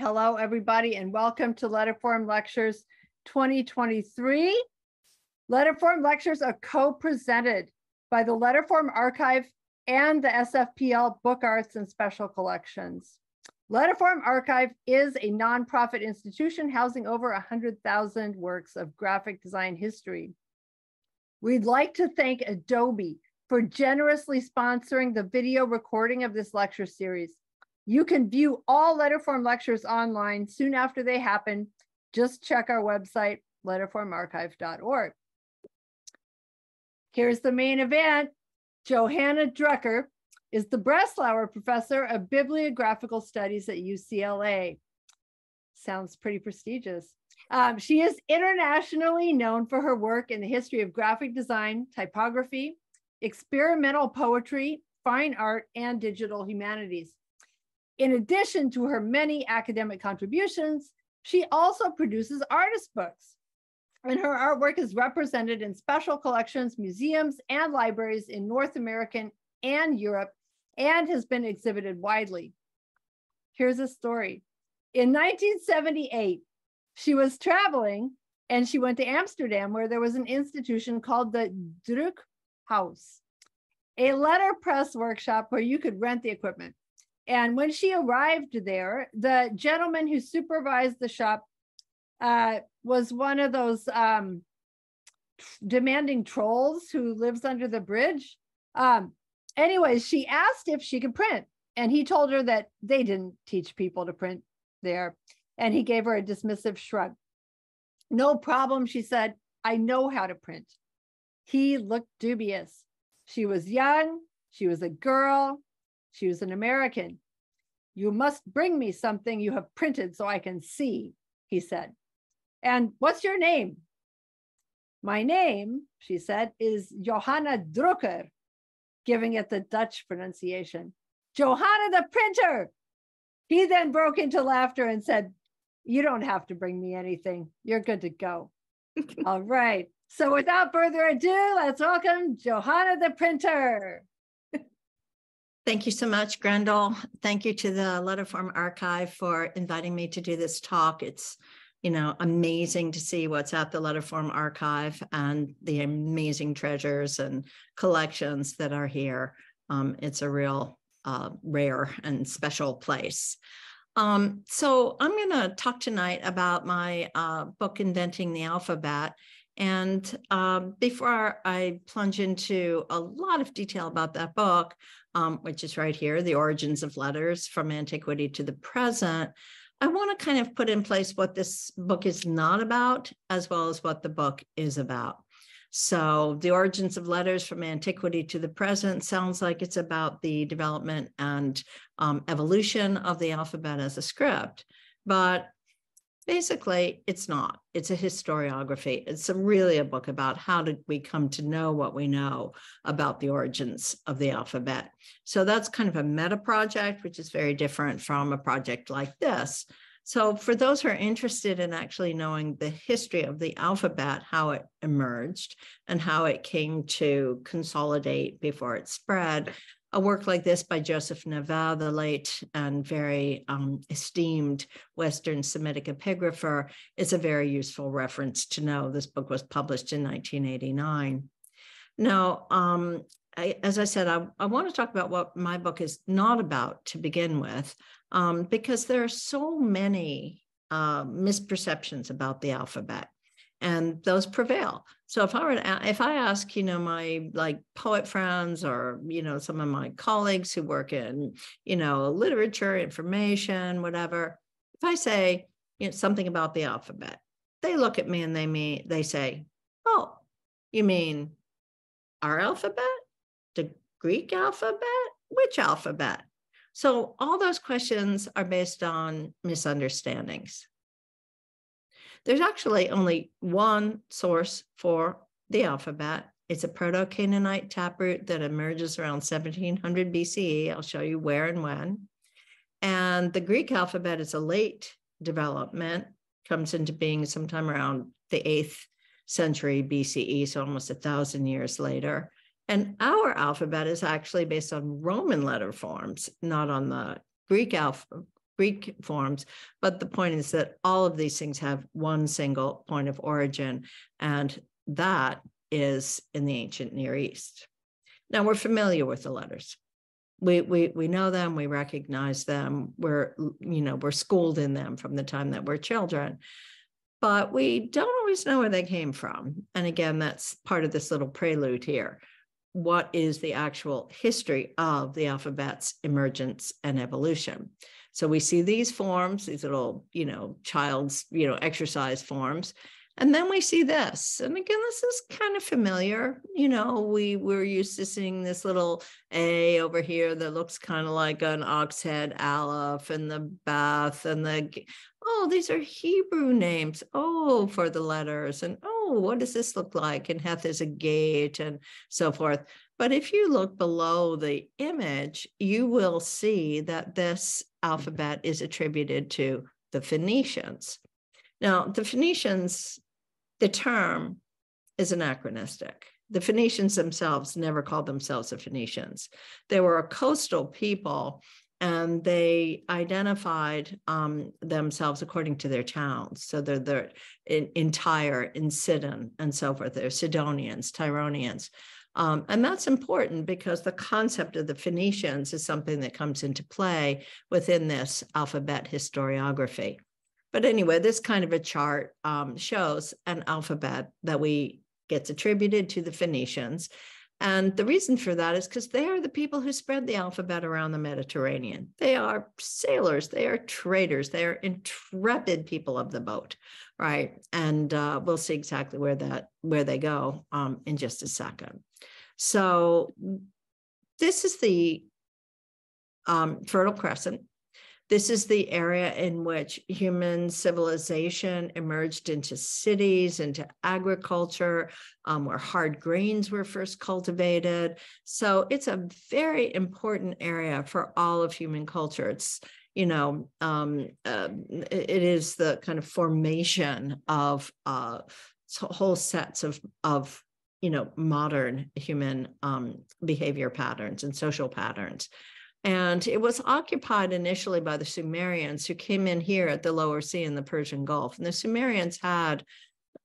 Hello, everybody, and welcome to Letterform Lectures 2023. Letterform Lectures are co-presented by the Letterform Archive and the SFPL Book Arts and Special Collections. Letterform Archive is a nonprofit institution housing over 100,000 works of graphic design history. We'd like to thank Adobe for generously sponsoring the video recording of this lecture series. You can view all Letterform lectures online soon after they happen. Just check our website, letterformarchive.org. Here's the main event. Johanna Drucker is the Breslauer Professor of Bibliographical Studies at UCLA. Sounds pretty prestigious. Um, she is internationally known for her work in the history of graphic design, typography, experimental poetry, fine art, and digital humanities. In addition to her many academic contributions, she also produces artist books. And her artwork is represented in special collections, museums, and libraries in North American and Europe, and has been exhibited widely. Here's a story. In 1978, she was traveling and she went to Amsterdam, where there was an institution called the Druk House, a letterpress workshop where you could rent the equipment. And when she arrived there, the gentleman who supervised the shop uh, was one of those um, demanding trolls who lives under the bridge. Um, anyways, she asked if she could print, and he told her that they didn't teach people to print there. And he gave her a dismissive shrug. No problem, she said. I know how to print. He looked dubious. She was young, she was a girl, she was an American. You must bring me something you have printed so I can see, he said. And what's your name? My name, she said, is Johanna Drucker, giving it the Dutch pronunciation. Johanna the printer. He then broke into laughter and said, You don't have to bring me anything. You're good to go. All right. So without further ado, let's welcome Johanna the printer. Thank you so much, Grendel. Thank you to the Letterform Archive for inviting me to do this talk. It's, you know, amazing to see what's at the Letterform Archive and the amazing treasures and collections that are here. Um, it's a real uh, rare and special place. Um, so I'm going to talk tonight about my uh, book, Inventing the Alphabet. And um, before I plunge into a lot of detail about that book, um, which is right here, The Origins of Letters from Antiquity to the Present, I want to kind of put in place what this book is not about, as well as what the book is about. So, The Origins of Letters from Antiquity to the Present sounds like it's about the development and um, evolution of the alphabet as a script. But basically it's not. It's a historiography. It's a, really a book about how did we come to know what we know about the origins of the alphabet. So that's kind of a meta project which is very different from a project like this. So for those who are interested in actually knowing the history of the alphabet how it emerged and how it came to consolidate before it spread a work like this by Joseph Naveh, the late and very um, esteemed Western Semitic epigrapher, is a very useful reference to know. This book was published in 1989. Now, um, I, as I said, I, I, want to talk about what my book is not about to begin with, um, because there are so many uh, misperceptions about the alphabet and those prevail. So if I were to, if I ask, you know, my like poet friends or, you know, some of my colleagues who work in, you know, literature, information, whatever, if I say, you know, something about the alphabet, they look at me and they mean, they say, oh, you mean our alphabet? The Greek alphabet? Which alphabet? So all those questions are based on misunderstandings. There's actually only one source for the alphabet. It's a Proto Canaanite taproot that emerges around 1700 BCE. I'll show you where and when. And the Greek alphabet is a late development, comes into being sometime around the eighth century BCE, so almost a thousand years later. And our alphabet is actually based on Roman letter forms, not on the Greek alphabet Greek forms. But the point is that all of these things have one single point of origin, and that is in the ancient Near East. Now we're familiar with the letters. We, we, we know them, we recognize them, we're, you know, we're schooled in them from the time that we're children, but we don't always know where they came from. And again, that's part of this little prelude here. What is the actual history of the alphabet's emergence and evolution? So we see these forms, these little, you know, child's, you know, exercise forms, and then we see this. And again, this is kind of familiar. You know, we we're used to seeing this little A over here that looks kind of like an ox head aleph and the bath and the oh, these are Hebrew names. Oh, for the letters. And oh, what does this look like? And Heth is a gate and so forth. But if you look below the image, you will see that this alphabet is attributed to the Phoenicians. Now, the Phoenicians the term is anachronistic. The Phoenicians themselves never called themselves the Phoenicians. They were a coastal people and they identified um, themselves according to their towns. So they're, they're in, in Tyre, in Sidon, and so forth. They're Sidonians, Tyronians. Um, and that's important because the concept of the Phoenicians is something that comes into play within this alphabet historiography. But anyway, this kind of a chart um, shows an alphabet that we gets attributed to the Phoenicians. And the reason for that is because they are the people who spread the alphabet around the Mediterranean. They are sailors, they are traders, they are intrepid people of the boat, right? And uh, we'll see exactly where that where they go um, in just a second. So this is the um, Fertile Crescent. This is the area in which human civilization emerged into cities, into agriculture, um, where hard grains were first cultivated. So it's a very important area for all of human culture. It's you know, um, uh, it is the kind of formation of uh, whole sets of of you know modern human um, behavior patterns and social patterns. And it was occupied initially by the Sumerians who came in here at the lower sea in the Persian Gulf. And the Sumerians had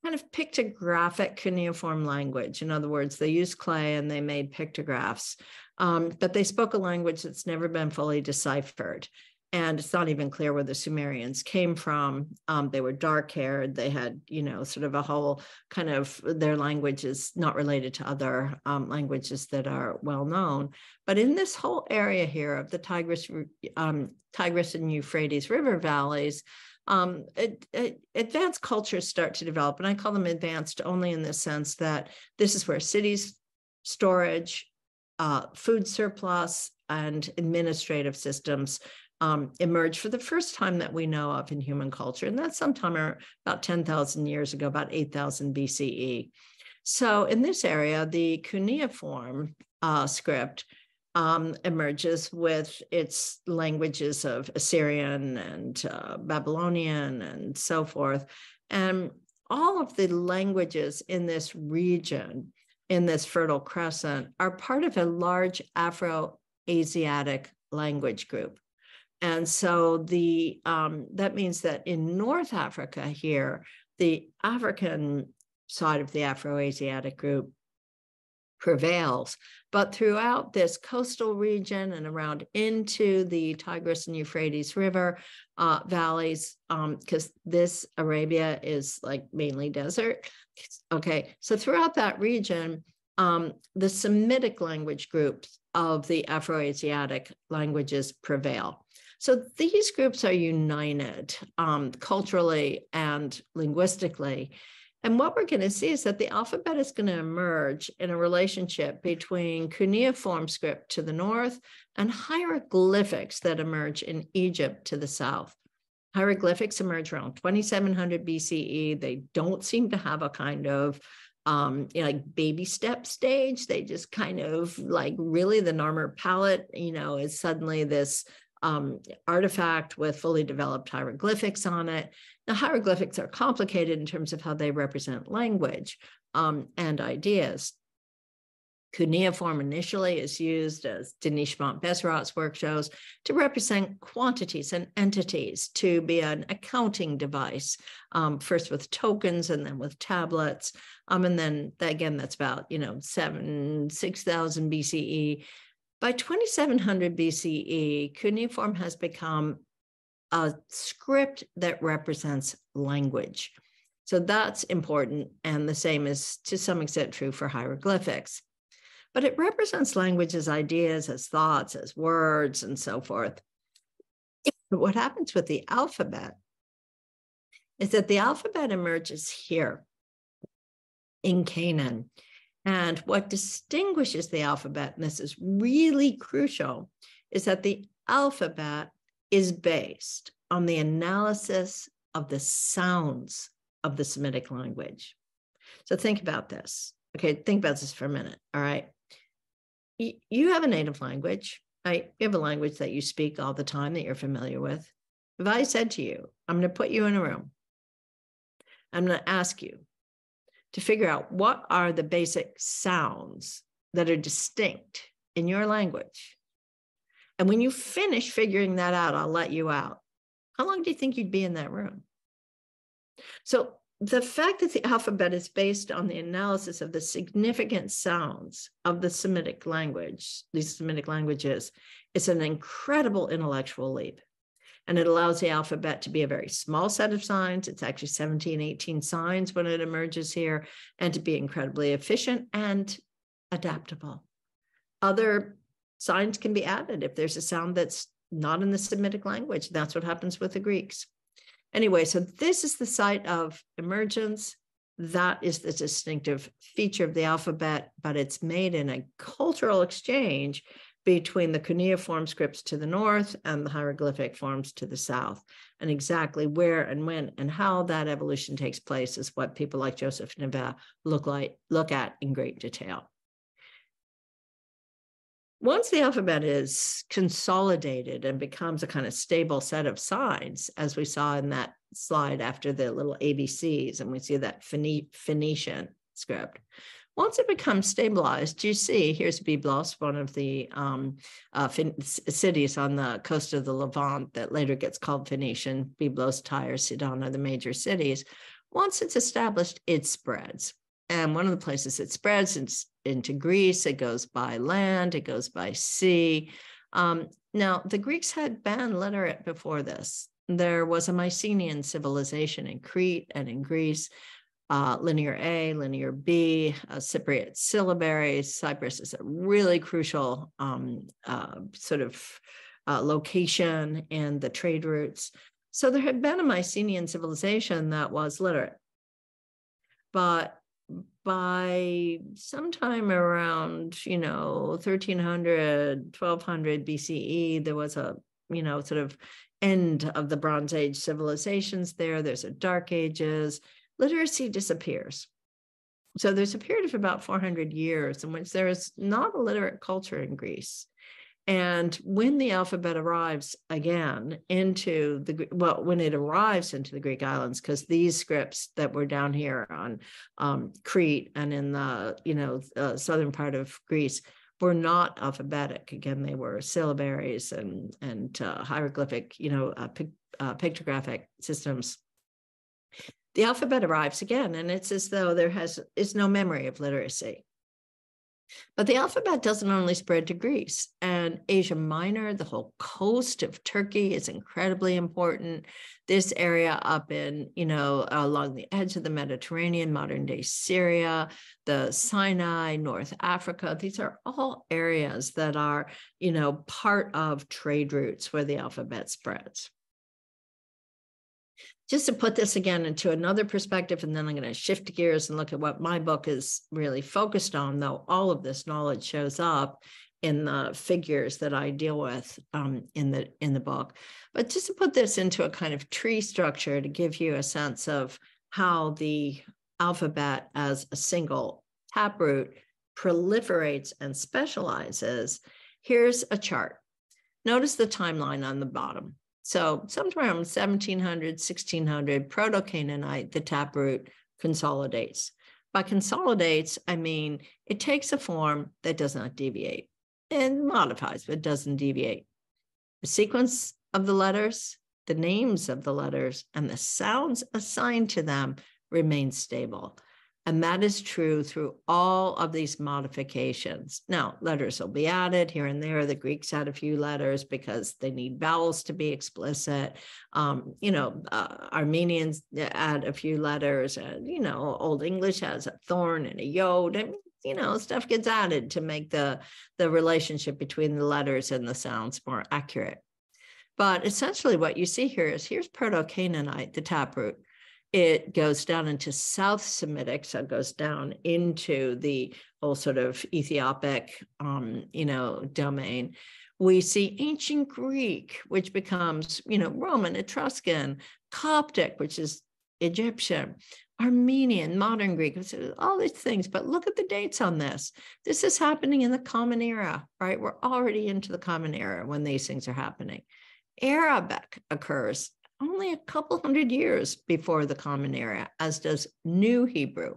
kind of pictographic cuneiform language. In other words, they used clay and they made pictographs, um, but they spoke a language that's never been fully deciphered and it's not even clear where the Sumerians came from. Um, they were dark haired. They had, you know, sort of a whole kind of their language is not related to other um, languages that are well known. But in this whole area here of the Tigris, um, Tigris and Euphrates River valleys, um, it, it, advanced cultures start to develop. And I call them advanced only in the sense that this is where cities, storage, uh, food surplus, and administrative systems um, emerged for the first time that we know of in human culture. And that's sometime about 10,000 years ago, about 8,000 BCE. So in this area, the cuneiform uh, script um, emerges with its languages of Assyrian and uh, Babylonian and so forth. And all of the languages in this region, in this Fertile Crescent, are part of a large Afro Asiatic language group. And so the um, that means that in North Africa here, the African side of the Afro-Asiatic group prevails. But throughout this coastal region and around into the Tigris and Euphrates River uh, valleys, because um, this Arabia is like mainly desert. Okay, so throughout that region, um, the Semitic language groups of the Afro-Asiatic languages prevail. So these groups are united um, culturally and linguistically. And what we're going to see is that the alphabet is going to emerge in a relationship between cuneiform script to the north and hieroglyphics that emerge in Egypt to the south. Hieroglyphics emerge around 2700 BCE. They don't seem to have a kind of um, you know, like baby step stage. They just kind of like really the Narmer palette, you know, is suddenly this um, artifact with fully developed hieroglyphics on it. Now, hieroglyphics are complicated in terms of how they represent language um, and ideas. Cuneiform initially is used, as Denise Schmandt-Besserat's work shows, to represent quantities and entities, to be an accounting device, um, first with tokens and then with tablets. Um, and then again, that's about, you know, seven, 6,000 BCE. By 2700 BCE, cuneiform has become a script that represents language. So that's important. And the same is to some extent true for hieroglyphics but it represents language as ideas, as thoughts, as words, and so forth. What happens with the alphabet is that the alphabet emerges here in Canaan. And what distinguishes the alphabet, and this is really crucial, is that the alphabet is based on the analysis of the sounds of the Semitic language. So think about this. Okay, think about this for a minute. All right you have a native language, right? You have a language that you speak all the time that you're familiar with. If I said to you, I'm going to put you in a room, I'm going to ask you to figure out what are the basic sounds that are distinct in your language. And when you finish figuring that out, I'll let you out. How long do you think you'd be in that room? So the fact that the alphabet is based on the analysis of the significant sounds of the Semitic language, these Semitic languages, is an incredible intellectual leap. And it allows the alphabet to be a very small set of signs. It's actually 17, 18 signs when it emerges here, and to be incredibly efficient and adaptable. Other signs can be added if there's a sound that's not in the Semitic language. That's what happens with the Greeks. Anyway, so this is the site of emergence. That is the distinctive feature of the alphabet, but it's made in a cultural exchange between the cuneiform scripts to the north and the hieroglyphic forms to the south. And exactly where and when and how that evolution takes place is what people like Joseph Naveh look like look at in great detail. Once the alphabet is consolidated and becomes a kind of stable set of signs, as we saw in that slide after the little ABCs, and we see that Phoenician script. Once it becomes stabilized, you see here's Byblos, one of the um, uh, cities on the coast of the Levant that later gets called Phoenician. Byblos, Tyre, Sidon are the major cities. Once it's established, it spreads. And one of the places it spreads is into Greece, it goes by land, it goes by sea. Um, now, the Greeks had been literate before this. There was a Mycenaean civilization in Crete and in Greece, uh, linear A, linear B, uh, Cypriot syllabaries. Cyprus is a really crucial um, uh, sort of uh, location in the trade routes. So there had been a Mycenaean civilization that was literate. But by sometime around, you know, 1300, 1200 BCE, there was a, you know, sort of end of the Bronze Age civilizations there. There's a Dark Ages. Literacy disappears. So there's a period of about 400 years in which there is not a literate culture in Greece. And when the alphabet arrives again into the well, when it arrives into the Greek islands, because these scripts that were down here on um, Crete and in the you know uh, southern part of Greece were not alphabetic. Again, they were syllabaries and and uh, hieroglyphic, you know, uh, pic, uh, pictographic systems. The alphabet arrives again, and it's as though there has is no memory of literacy. But the alphabet doesn't only spread to Greece and Asia Minor, the whole coast of Turkey is incredibly important. This area up in, you know, along the edge of the Mediterranean, modern day Syria, the Sinai, North Africa, these are all areas that are, you know, part of trade routes where the alphabet spreads just to put this again into another perspective, and then I'm going to shift gears and look at what my book is really focused on, though all of this knowledge shows up in the figures that I deal with um, in the in the book. But just to put this into a kind of tree structure to give you a sense of how the alphabet as a single taproot proliferates and specializes, here's a chart. Notice the timeline on the bottom. So sometime around 1700, 1600, Proto-Canaanite, the taproot consolidates. By consolidates, I mean it takes a form that does not deviate and modifies, but doesn't deviate. The sequence of the letters, the names of the letters, and the sounds assigned to them remain stable. And that is true through all of these modifications. Now, letters will be added here and there. The Greeks add a few letters because they need vowels to be explicit. Um, you know, uh, Armenians add a few letters. And, you know, Old English has a thorn and a yod. And, you know, stuff gets added to make the, the relationship between the letters and the sounds more accurate. But essentially, what you see here is here's Proto Canaanite, the taproot it goes down into South Semitic, so it goes down into the whole sort of Ethiopic, um, you know, domain. We see ancient Greek, which becomes, you know, Roman, Etruscan, Coptic, which is Egyptian, Armenian, modern Greek, all these things. But look at the dates on this. This is happening in the Common Era, right? We're already into the Common Era when these things are happening. Arabic occurs only a couple hundred years before the Common Era, as does New Hebrew.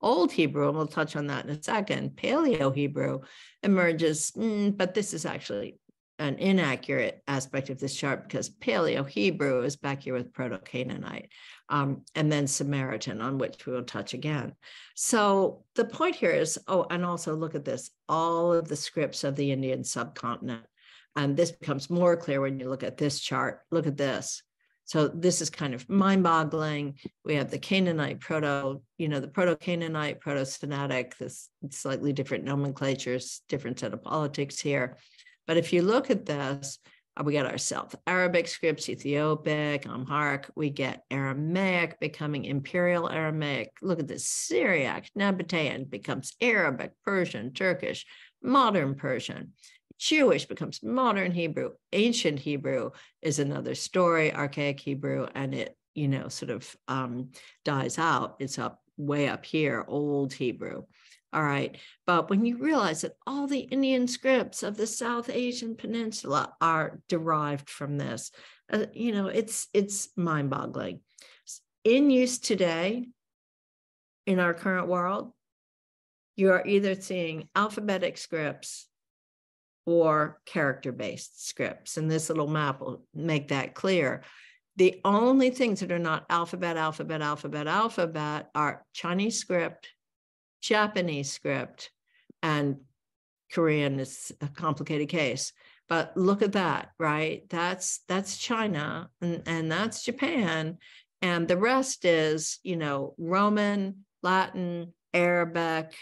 Old Hebrew, and we'll touch on that in a second, Paleo Hebrew emerges, mm, but this is actually an inaccurate aspect of this chart because Paleo Hebrew is back here with Proto Canaanite, um, and then Samaritan, on which we will touch again. So the point here is oh, and also look at this all of the scripts of the Indian subcontinent. And this becomes more clear when you look at this chart. Look at this. So this is kind of mind-boggling. We have the Canaanite proto, you know, the proto-Canaanite, proto-Semitic, this slightly different nomenclatures, different set of politics here. But if you look at this, uh, we get our South Arabic scripts, Ethiopic, Amharic. We get Aramaic becoming Imperial Aramaic. Look at this Syriac, Nabatean becomes Arabic, Persian, Turkish, modern Persian. Jewish becomes modern Hebrew. Ancient Hebrew is another story, archaic Hebrew, and it, you know, sort of um, dies out. It's up way up here, old Hebrew. All right. But when you realize that all the Indian scripts of the South Asian Peninsula are derived from this, uh, you know, it's it's mind-boggling. In use today, in our current world, you are either seeing alphabetic scripts or character based scripts. And this little map will make that clear. The only things that are not alphabet, alphabet, alphabet, alphabet are Chinese script, Japanese script, and Korean is a complicated case. But look at that, right? That's that's China and, and that's Japan. And the rest is, you know, Roman, Latin, Arabic,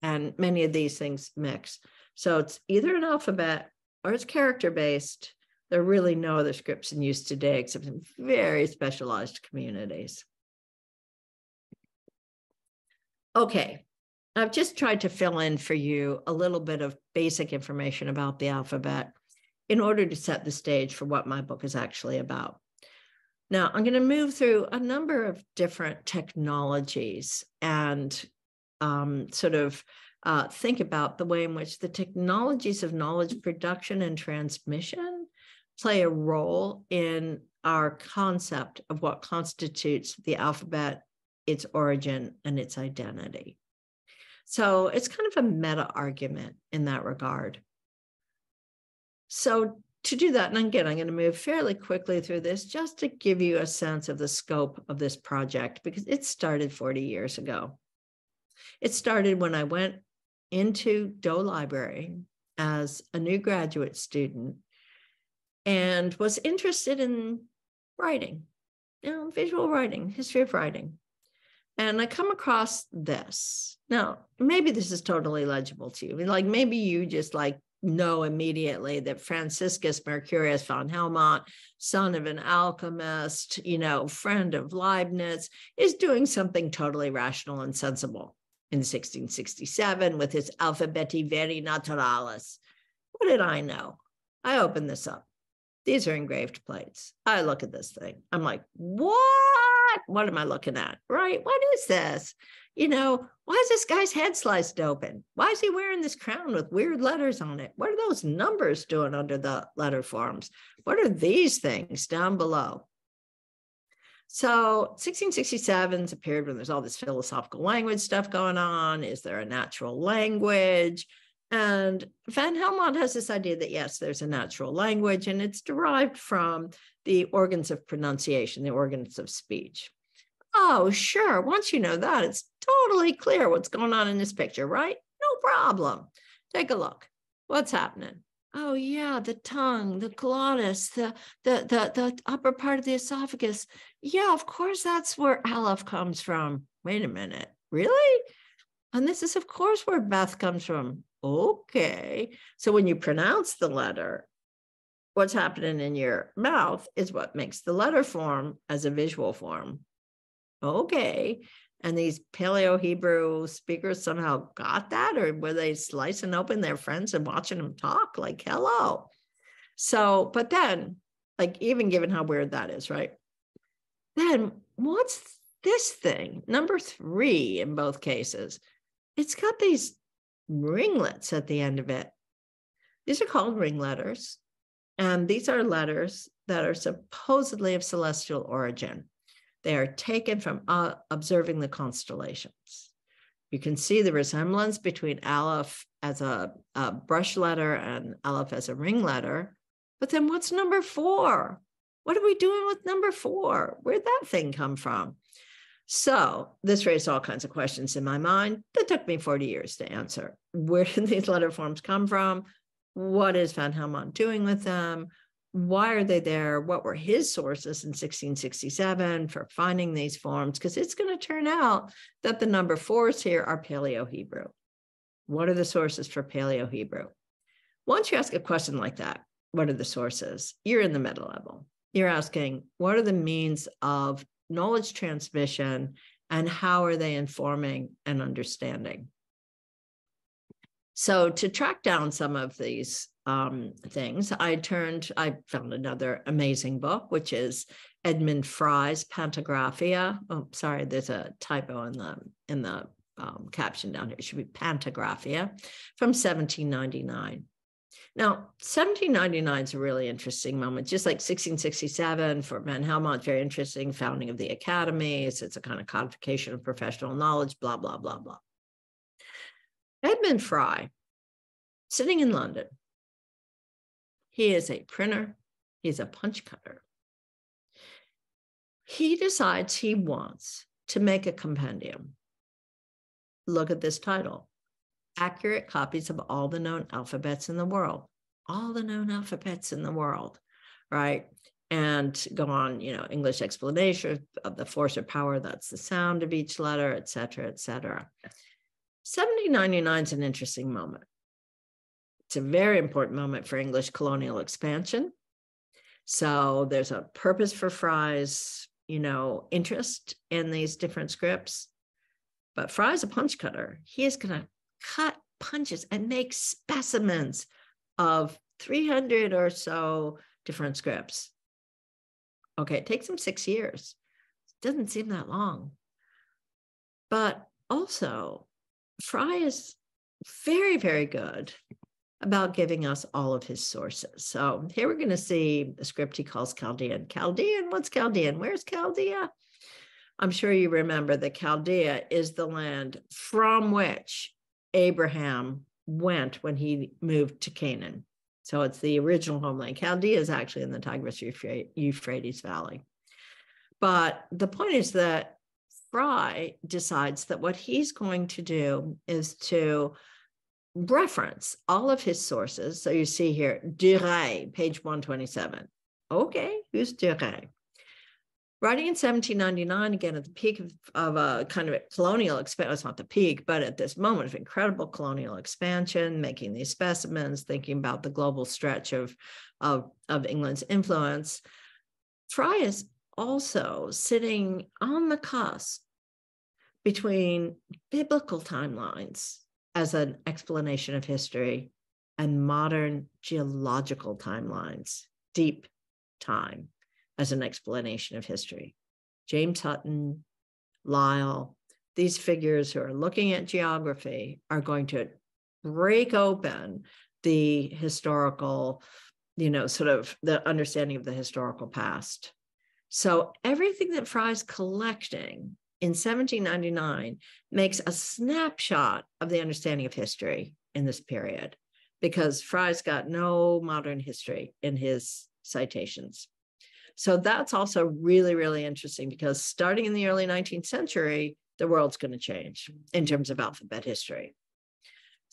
and many of these things mix. So it's either an alphabet or it's character based. There are really no other scripts in use today except in very specialized communities. Okay, I've just tried to fill in for you a little bit of basic information about the alphabet in order to set the stage for what my book is actually about. Now, I'm going to move through a number of different technologies and um, sort of uh, think about the way in which the technologies of knowledge production and transmission play a role in our concept of what constitutes the alphabet, its origin, and its identity. So it's kind of a meta argument in that regard. So to do that, and again, I'm going to move fairly quickly through this just to give you a sense of the scope of this project because it started 40 years ago. It started when I went into Doe Library as a new graduate student and was interested in writing, you know, visual writing, history of writing. And I come across this. Now, maybe this is totally legible to you. Like maybe you just like know immediately that Franciscus Mercurius van Helmont, son of an alchemist, you know, friend of Leibniz, is doing something totally rational and sensible in 1667 with his Alphabeti Vere Naturalis. What did I know? I open this up. These are engraved plates. I look at this thing. I'm like, what? What am I looking at? Right? What is this? You know, why is this guy's head sliced open? Why is he wearing this crown with weird letters on it? What are those numbers doing under the letter forms? What are these things down below? So 1667 is a period when there's all this philosophical language stuff going on. Is there a natural language? And Van Helmont has this idea that yes, there's a natural language, and it's derived from the organs of pronunciation, the organs of speech. Oh, sure. Once you know that, it's totally clear what's going on in this picture, right? No problem. Take a look. What's happening? Oh yeah, the tongue, the glottis, the the the the upper part of the esophagus. Yeah, of course that's where aleph comes from. Wait a minute. Really? And this is of course where Beth comes from. Okay. So when you pronounce the letter, what's happening in your mouth is what makes the letter form as a visual form. Okay. And these Paleo Hebrew speakers somehow got that, or were they slicing open their friends and watching them talk? Like, hello. So, but then, like, even given how weird that is, right? Then what's this thing? Number three in both cases. It's got these ringlets at the end of it. These are called ring letters. And these are letters that are supposedly of celestial origin. They are taken from uh, observing the constellations. You can see the resemblance between Aleph as a, a brush letter and Aleph as a ring letter. But then what's number four? What are we doing with number four? Where'd that thing come from? So this raised all kinds of questions in my mind that took me 40 years to answer. Where did these letter forms come from? What is Van Helmont doing with them? Why are they there? What were his sources in 1667 for finding these forms? Because it's going to turn out that the number fours here are Paleo Hebrew. What are the sources for Paleo Hebrew? Once you ask a question like that, what are the sources? You're in the meta level. You're asking, what are the means of knowledge transmission, and how are they informing and understanding? So to track down some of these um, things, I turned, I found another amazing book, which is Edmund Fry's Pantographia. Oh, sorry, there's a typo in the in the um, caption down here. It should be Pantographia from 1799. Now, 1799 is a really interesting moment, just like 1667 for Van Helmont, very interesting, founding of the academies. It's a kind of codification of professional knowledge, blah, blah, blah, blah. Edmund Fry, sitting in London, he is a printer, he's a punch cutter. He decides he wants to make a compendium. Look at this title accurate copies of all the known alphabets in the world, all the known alphabets in the world, right? And go on, you know, English explanation of the force or power, that's the sound of each letter, et cetera, et cetera. 1799 is an interesting moment. It's a very important moment for English colonial expansion. So there's a purpose for Fry's, you know, interest in these different scripts. But Fry's a punch cutter. He is going to cut punches and make specimens of 300 or so different scripts. Okay, it takes him six years. It doesn't seem that long. But also, Fry is very, very good about giving us all of his sources. So here we're going to see a script he calls Chaldean. Chaldean, what's Chaldean? Where's Chaldea? I'm sure you remember that Chaldea is the land from which Abraham went when he moved to Canaan. So it's the original homeland. Chaldea is actually in the Tigris Euphrates Valley. But the point is that Fry decides that what he's going to do is to reference all of his sources. So you see here, Duret, page 127. Okay, who's Duret? Writing in 1799, again at the peak of, of a kind of colonial expansion, it's not the peak, but at this moment of incredible colonial expansion, making these specimens, thinking about the global stretch of, of, of England's influence, Fry is also sitting on the cusp between biblical timelines as an explanation of history and modern geological timelines, deep time as an explanation of history. James Hutton, Lyell, these figures who are looking at geography are going to break open the historical, you know, sort of the understanding of the historical past. So everything that Fry's collecting in 1799 makes a snapshot of the understanding of history in this period because Fry's got no modern history in his citations. So that's also really, really interesting because starting in the early 19th century, the world's going to change in terms of alphabet history.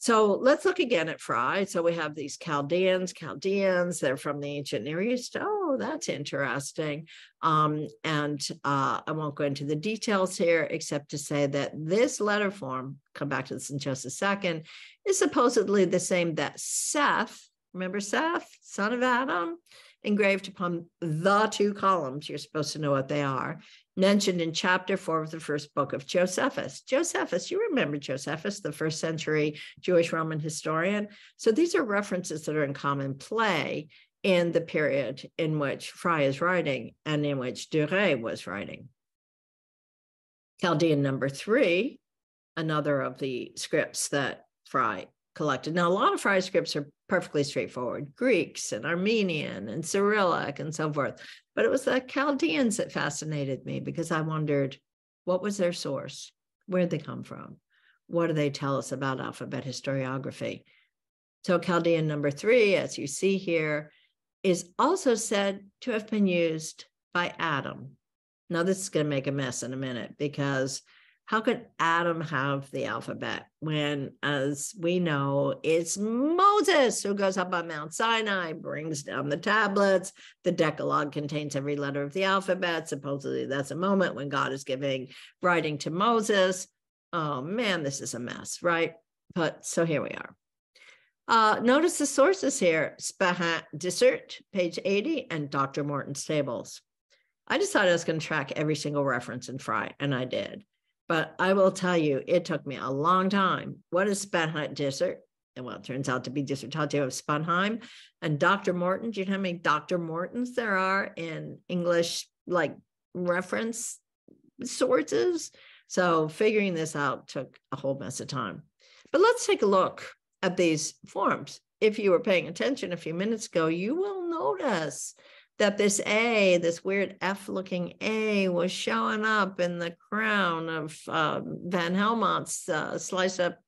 So let's look again at Fry. So we have these Chaldeans, Chaldeans, they're from the ancient Near East. Oh, that's interesting. Um, and uh, I won't go into the details here, except to say that this letter form, come back to this in just a second, is supposedly the same that Seth, remember Seth, son of Adam, engraved upon the two columns. You're supposed to know what they are mentioned in chapter four of the first book of Josephus. Josephus, you remember Josephus, the first century Jewish Roman historian. So these are references that are in common play in the period in which Fry is writing and in which Duret was writing. Chaldean number three, another of the scripts that Fry collected. Now, a lot of Fry scripts are perfectly straightforward Greeks and Armenian and Cyrillic and so forth. But it was the Chaldeans that fascinated me because I wondered what was their source? Where'd they come from? What do they tell us about alphabet historiography? So, Chaldean number three, as you see here, is also said to have been used by Adam. Now, this is going to make a mess in a minute because how could Adam have the alphabet when, as we know, it's Moses who goes up on Mount Sinai, brings down the tablets. The Decalogue contains every letter of the alphabet. Supposedly, that's a moment when God is giving writing to Moses. Oh man, this is a mess, right? But so here we are. Uh, notice the sources here Spanheim Dysart, page 80, and Dr. Morton's tables. I decided I was going to track every single reference in Fry, and I did. But I will tell you, it took me a long time. What is Spanheim Dysart? And well, it turns out to be Dissertatio of Spanheim. And Dr. Morton, do you know how many Dr. Mortons there are in English, like reference sources? So figuring this out took a whole mess of time. But let's take a look at these forms. If you were paying attention a few minutes ago, you will notice that this A, this weird F looking A, was showing up in the crown of uh, Van Helmont's uh, slice up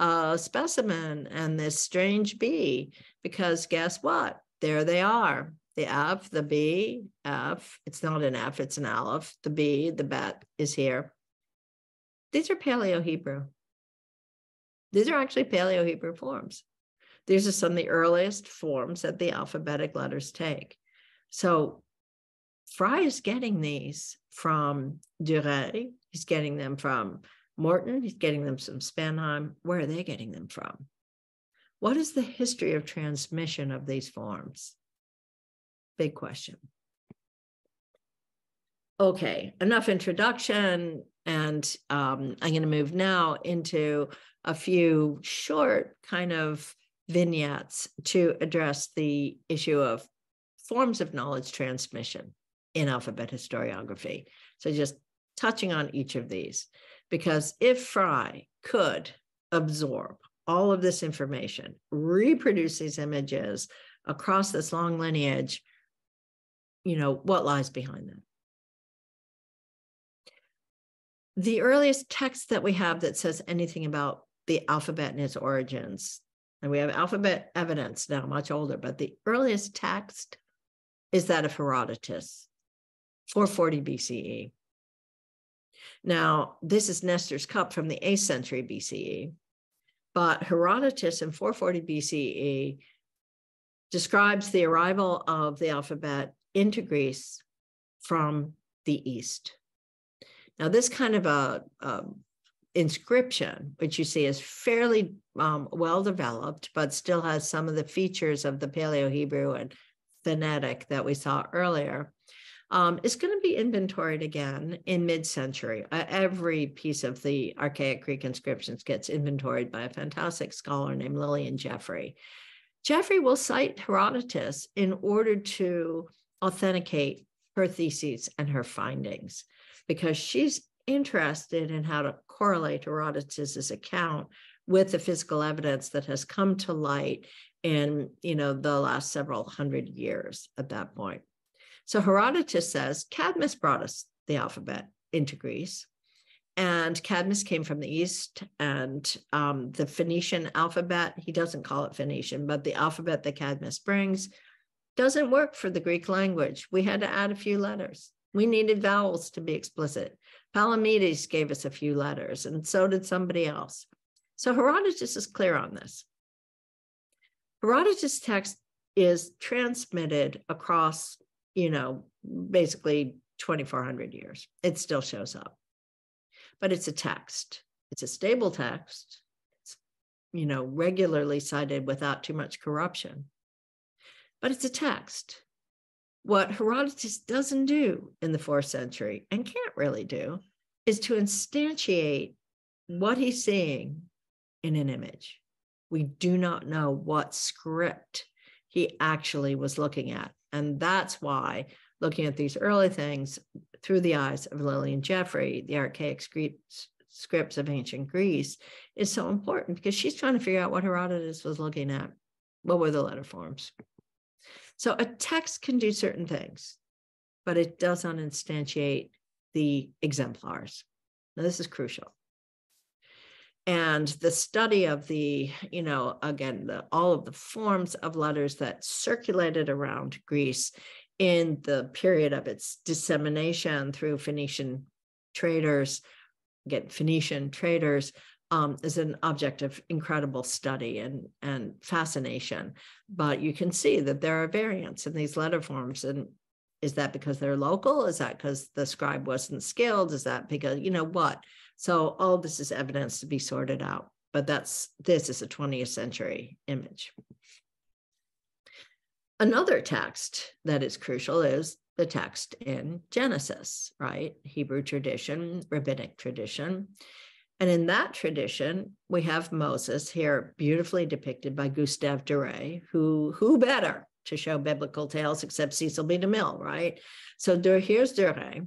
uh, specimen and this strange B, because guess what? There they are. The F, the B, F. It's not an F, it's an Aleph. The B, the bet is here. These are Paleo Hebrew. These are actually Paleo Hebrew forms. These are some of the earliest forms that the alphabetic letters take. So Fry is getting these from Duret. He's getting them from Morton. He's getting them from Spanheim. Where are they getting them from? What is the history of transmission of these forms? Big question. Okay, enough introduction. And um, I'm going to move now into a few short kind of vignettes to address the issue of forms of knowledge transmission in alphabet historiography. So just touching on each of these, because if Fry could absorb all of this information, reproduce these images across this long lineage, you know, what lies behind that? The earliest text that we have that says anything about the alphabet and its origins, and we have alphabet evidence now, much older, but the earliest text is that of Herodotus, 440 BCE. Now, this is Nestor's cup from the 8th century BCE, but Herodotus in 440 BCE describes the arrival of the alphabet into Greece from the East. Now, this kind of a, a inscription, which you see is fairly um, well developed, but still has some of the features of the Paleo Hebrew and phonetic that we saw earlier, um, is going to be inventoried again in mid-century. Uh, every piece of the archaic Greek inscriptions gets inventoried by a fantastic scholar named Lilian Jeffery. Jeffery will cite Herodotus in order to authenticate her theses and her findings because she's interested in how to correlate Herodotus's account with the physical evidence that has come to light in you know the last several hundred years at that point So Herodotus says Cadmus brought us the alphabet into Greece. And Cadmus came from the east, and um, the Phoenician alphabet, he doesn't call it Phoenician, but the alphabet that Cadmus brings doesn't work for the Greek language. We had to add a few letters. We needed vowels to be explicit. Palamedes gave us a few letters, and so did somebody else. So Herodotus is clear on this. Herodotus' text is transmitted across, you know, basically 2,400 years. It still shows up, but it's a text. It's a stable text. It's, you know, regularly cited without too much corruption, but it's a text. What Herodotus doesn't do in the fourth century and can't really do is to instantiate what he's seeing in an image. We do not know what script he actually was looking at. And that's why looking at these early things through the eyes of Lilian Jeffery, the archaic scripts, scripts of ancient Greece, is so important because she's trying to figure out what Herodotus was looking at. What were the letter forms? So a text can do certain things, but it does not instantiate the exemplars. Now, this is crucial. And the study of the, you know, again, the, all of the forms of letters that circulated around Greece in the period of its dissemination through Phoenician traders, again, Phoenician traders, um, is an object of incredible study and, and fascination. But you can see that there are variants in these letter forms. And is that because they're local? Is that because the scribe wasn't skilled? Is that because, you know what? So all this is evidence to be sorted out. But that's this is a 20th century image. Another text that is crucial is the text in Genesis, right? Hebrew tradition, rabbinic tradition. And in that tradition, we have Moses here beautifully depicted by Gustave Doré, who, who better to show biblical tales except Cecil B. DeMille, right? So here's Doré.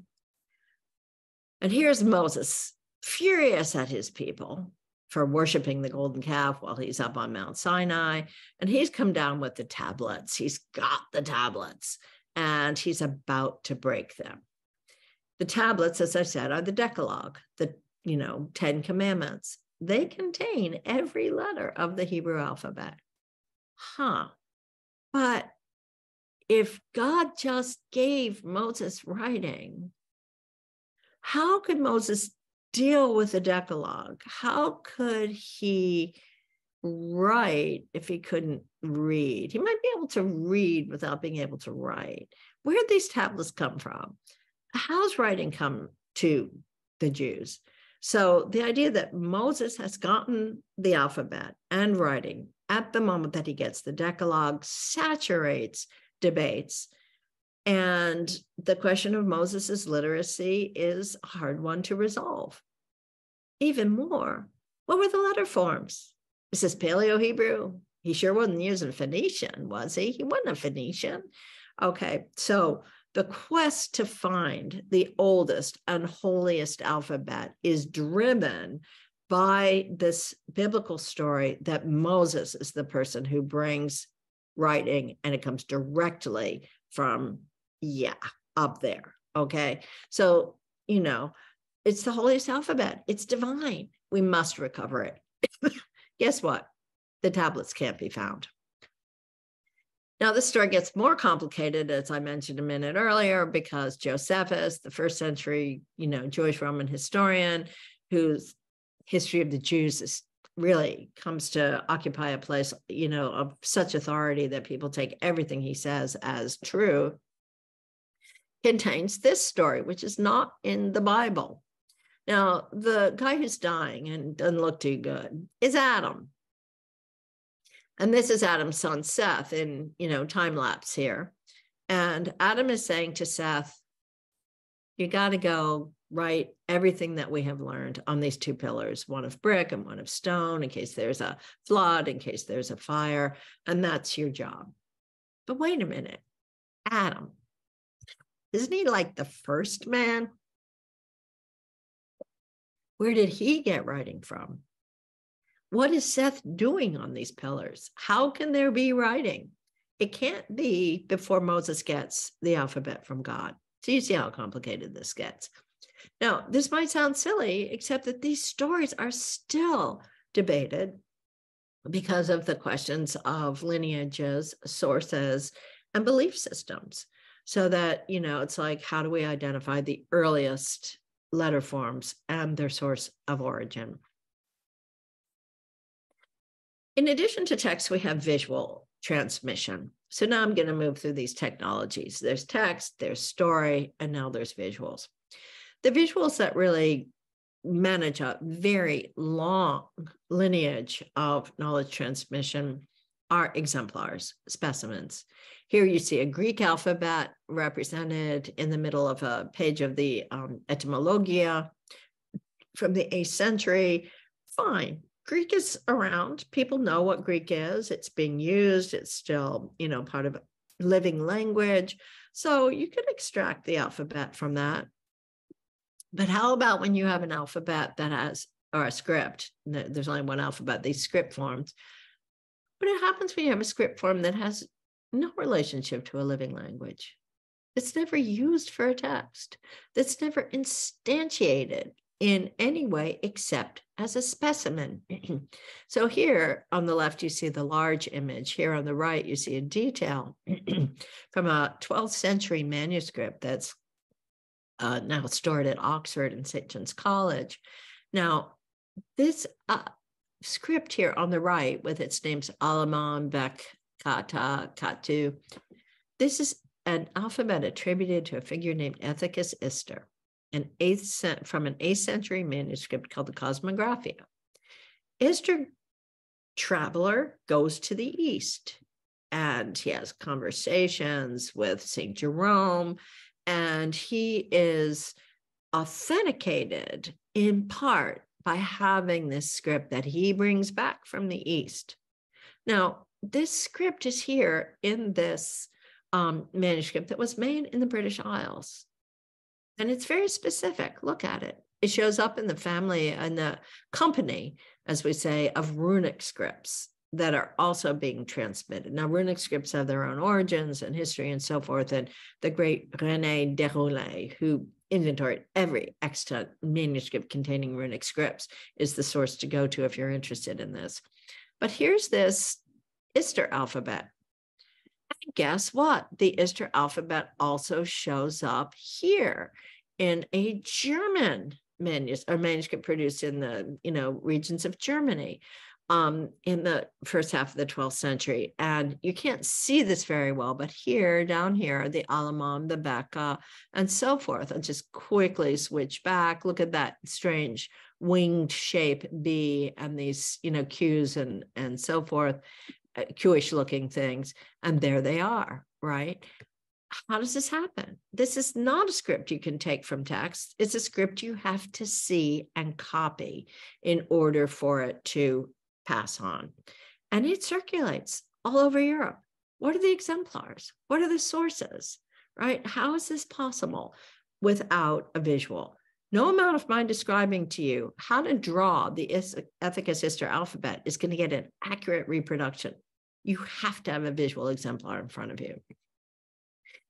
And here's Moses, furious at his people for worshiping the golden calf while he's up on Mount Sinai. And he's come down with the tablets. He's got the tablets and he's about to break them. The tablets, as I said, are the Decalogue, the you know, 10 commandments. They contain every letter of the Hebrew alphabet. Huh. But if God just gave Moses writing, how could Moses deal with the Decalogue? How could he write if he couldn't read? He might be able to read without being able to write. Where did these tablets come from? How's writing come to the Jews? So the idea that Moses has gotten the alphabet and writing at the moment that he gets the Decalogue saturates debates. And the question of Moses's literacy is a hard one to resolve. Even more, what were the letter forms? Is this Paleo Hebrew? He sure wasn't using Phoenician, was he? He wasn't a Phoenician. Okay, so the quest to find the oldest and holiest alphabet is driven by this biblical story that Moses is the person who brings writing and it comes directly from, yeah, up there. Okay. So, you know, it's the holiest alphabet, it's divine. We must recover it. Guess what? The tablets can't be found. Now, this story gets more complicated, as I mentioned a minute earlier, because Josephus, the first century, you know, Jewish Roman historian, whose history of the Jews is really comes to occupy a place, you know, of such authority that people take everything he says as true, contains this story, which is not in the Bible. Now, the guy who's dying and doesn't look too good is Adam. And this is Adam's son Seth in, you know, time lapse here. And Adam is saying to Seth, you got to go write everything that we have learned on these two pillars, one of brick and one of stone, in case there's a flood, in case there's a fire. And that's your job. But wait a minute, Adam, isn't he like the first man? Where did he get writing from? What is Seth doing on these pillars? How can there be writing? it can't be before Moses gets the alphabet from God. So you see how complicated this gets. Now, this might sound silly, except that these stories are still debated because of the questions of lineages, sources, and belief systems. So that, you know, it's like, how do we identify the earliest letter forms and their source of origin? In addition to text, we have visual transmission. So now I'm going to move through these technologies. There's text, there's story, and now there's visuals. The visuals that really manage a very long lineage of knowledge transmission are exemplars, specimens. Here you see a Greek alphabet represented in the middle of a page of the um, Etymologia from the 8th century. Fine. Greek is around. People know what Greek is. It's being used. It's still, you know, part of a living language. So you can extract the alphabet from that. But how about when you have an alphabet that has, or a script, there's only one alphabet, these script forms. What happens when you have a script form that has no relationship to a living language? It's never used for a text, that's never instantiated in any way except as a specimen. so here on the left, you see the large image. Here on the right, you see a detail from a 12th century manuscript that's uh, now stored at Oxford and St. John's College. Now, this uh, script here on the right, with its names Alamon, Bek, Kata, Katu, this is an alphabet attributed to a figure named Aethicus Ister, an eighth from an eighth century manuscript called the Cosmographia. Ister traveler goes to the east and he has conversations with St. Jerome and he is authenticated in part by having this script that he brings back from the East. Now, this script is here in this um, manuscript that was made in the British Isles. And it's very specific. Look at it. It shows up in the family and the company, as we say, of runic scripts that are also being transmitted. Now, runic scripts have their own origins and history and so forth. And the great René Derolez, who inventoried every extant manuscript containing runic scripts, is the source to go to if you're interested in this. But here's this Ister alphabet. And guess what? The Ister alphabet also shows up here in a German manuscript, manuscript produced in the you know regions of Germany um, in the first half of the 12th century. And you can't see this very well, but here, down here, the Alamam, the Becca, and so forth. I'll just quickly switch back. Look at that strange winged shape B and these, you know, Q's and, and so forth, uh, Q-ish looking things. And there they are, right? How does this happen? This is not a script you can take from text. It's a script you have to see and copy in order for it to pass on. And it circulates all over Europe. What are the exemplars? What are the sources? Right? How is this possible without a visual? No amount of my describing to you how to draw the Aethicus Ister alphabet is going to get an accurate reproduction. You have to have a visual exemplar in front of you.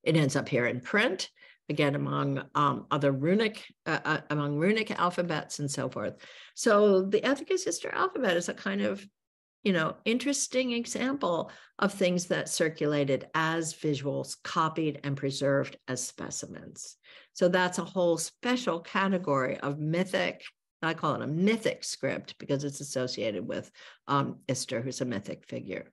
It ends up here in print again among um, other runic uh, uh, among runic alphabets and so forth. So the aethicus ister alphabet is a kind of you know interesting example of things that circulated as visuals copied and preserved as specimens. So that's a whole special category of mythic i call it a mythic script because it's associated with um, ister who's a mythic figure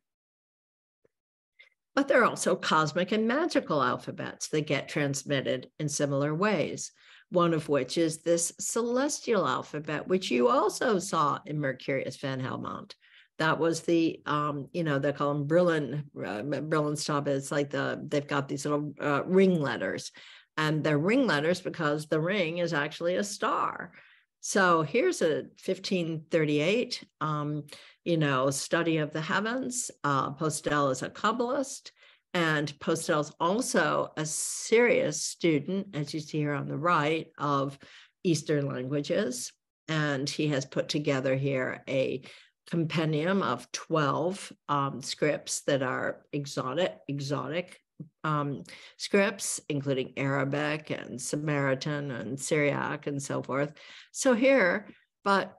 but there are also cosmic and magical alphabets that get transmitted in similar ways. One of which is this celestial alphabet, which you also saw in Mercurius van Helmont. That was the, um, you know, they call them Brillen, uh, Brillenstaub. It's like the, they've got these little uh, ring letters. And they're ring letters because the ring is actually a star. So here's a 1538, um, you know, study of the heavens. Uh, Postel is a Kabbalist, and Postel's also a serious student, as you see here on the right, of Eastern languages. And he has put together here a compendium of 12 um, scripts that are exotic, exotic um, scripts, including Arabic and Samaritan and Syriac and so forth. So here, but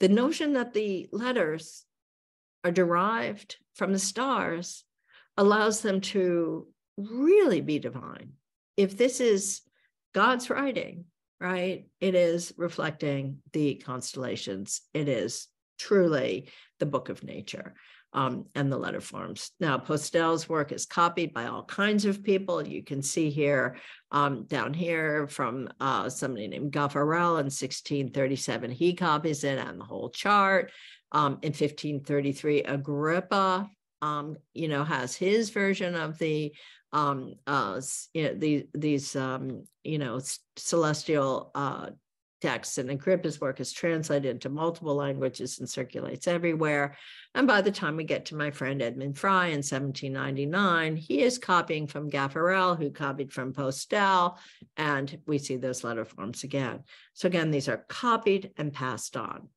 the notion that the letters are derived from the stars allows them to really be divine. If this is God's writing, right, it is reflecting the constellations. It is truly the book of nature um, and the letter forms. Now, Postel's work is copied by all kinds of people. You can see here, um, down here from uh, somebody named Gaffarel in 1637. He copies it and the whole chart. Um, in 1533, Agrippa, um, you know, has his version of the um, uh, you know, the, these, um, you know, celestial uh, texts. And Agrippa's work is translated into multiple languages and circulates everywhere. And by the time we get to my friend Edmund Fry in 1799, he is copying from Gaffarel, who copied from Postel, and we see those letter forms again. So again, these are copied and passed on.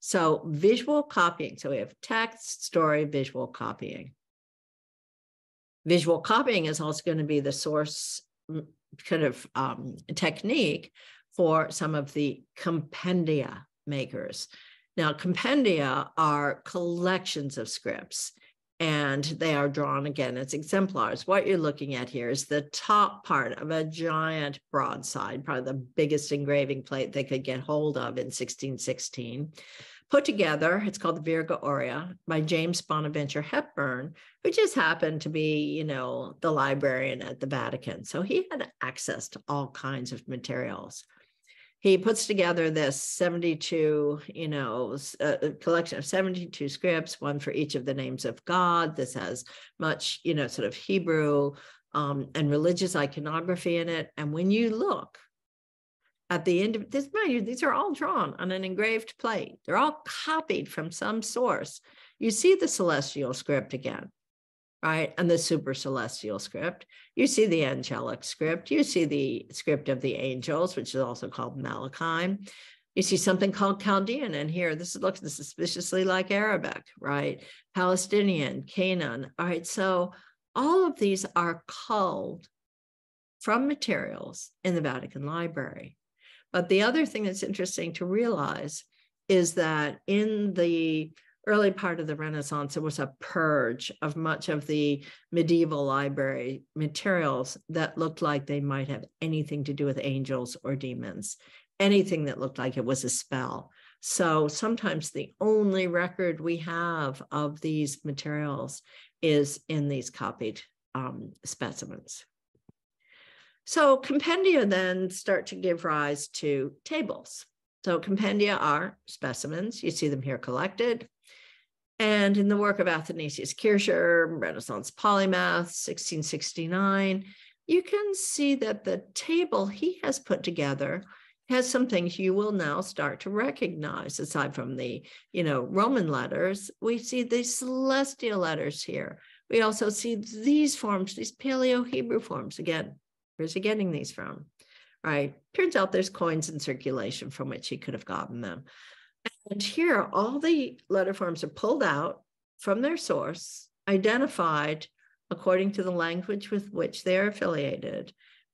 So visual copying. So we have text, story, visual copying. Visual copying is also going to be the source mm, kind of um, technique for some of the compendia makers. Now, compendia are collections of scripts and they are drawn again as exemplars. What you're looking at here is the top part of a giant broadside, probably the biggest engraving plate they could get hold of in 1616 put together. It's called the Virga Aurea by James Bonaventure Hepburn, who just happened to be, you know, the librarian at the Vatican. So he had access to all kinds of materials. He puts together this 72, you know, a collection of 72 scripts, one for each of the names of God. This has much, you know, sort of Hebrew um, and religious iconography in it. And when you look at the end of this, mind you, these are all drawn on an engraved plate. They're all copied from some source. You see the celestial script again, right? And the super celestial script. You see the angelic script. You see the script of the angels, which is also called Malachim. You see something called Chaldean and here. This looks suspiciously like Arabic, right? Palestinian, Canaan. All right. So all of these are culled from materials in the Vatican Library. But the other thing that's interesting to realize is that in the early part of the Renaissance, there was a purge of much of the medieval library materials that looked like they might have anything to do with angels or demons, anything that looked like it was a spell. So sometimes the only record we have of these materials is in these copied um, specimens. So compendia then start to give rise to tables. So compendia are specimens. You see them here collected. And in the work of Athanasius Kircher, Renaissance Polymath, 1669, you can see that the table he has put together has some things you will now start to recognize aside from the you know roman letters we see the celestial letters here we also see these forms these paleo hebrew forms again Where's he getting these from? Right. Turns out there's coins in circulation from which he could have gotten them. And here, all the letter forms are pulled out from their source, identified according to the language with which they are affiliated.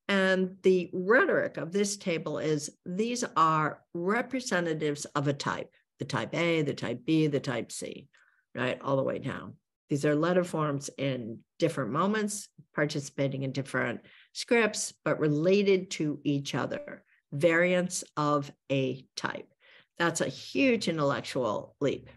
And the rhetoric of this table is these are representatives of a type the type A, the type B, the type C, right? All the way down. These are letter forms in different moments, participating in different scripts, but related to each other, variants of a type. That's a huge intellectual leap.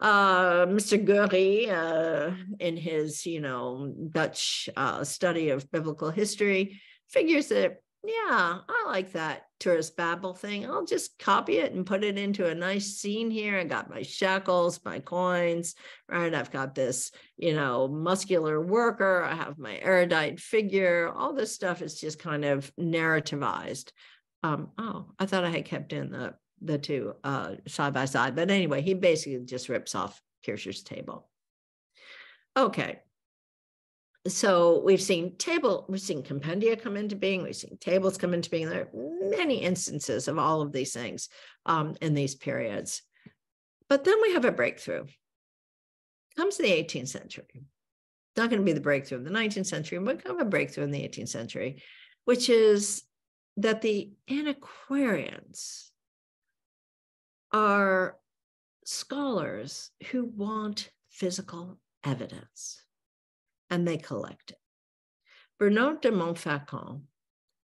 Uh, Mr. Goeree, uh, in his, you know, Dutch uh, study of biblical history, figures that yeah, I like that tourist babble thing. I'll just copy it and put it into a nice scene here. I got my shekels, my coins, right? I've got this, you know, muscular worker. I have my erudite figure. All this stuff is just kind of narrativized. Um, oh, I thought I had kept in the the two uh, side by side, but anyway, he basically just rips off Kircher's table. Okay, so we've seen table, we've seen compendia come into being, we've seen tables come into being. There are many instances of all of these things um, in these periods. But then we have a breakthrough. Comes the 18th century. Not going to be the breakthrough of the 19th century, but kind of a breakthrough in the 18th century, which is that the antiquarians are scholars who want physical evidence and they collect it. Bernard de Montfaucon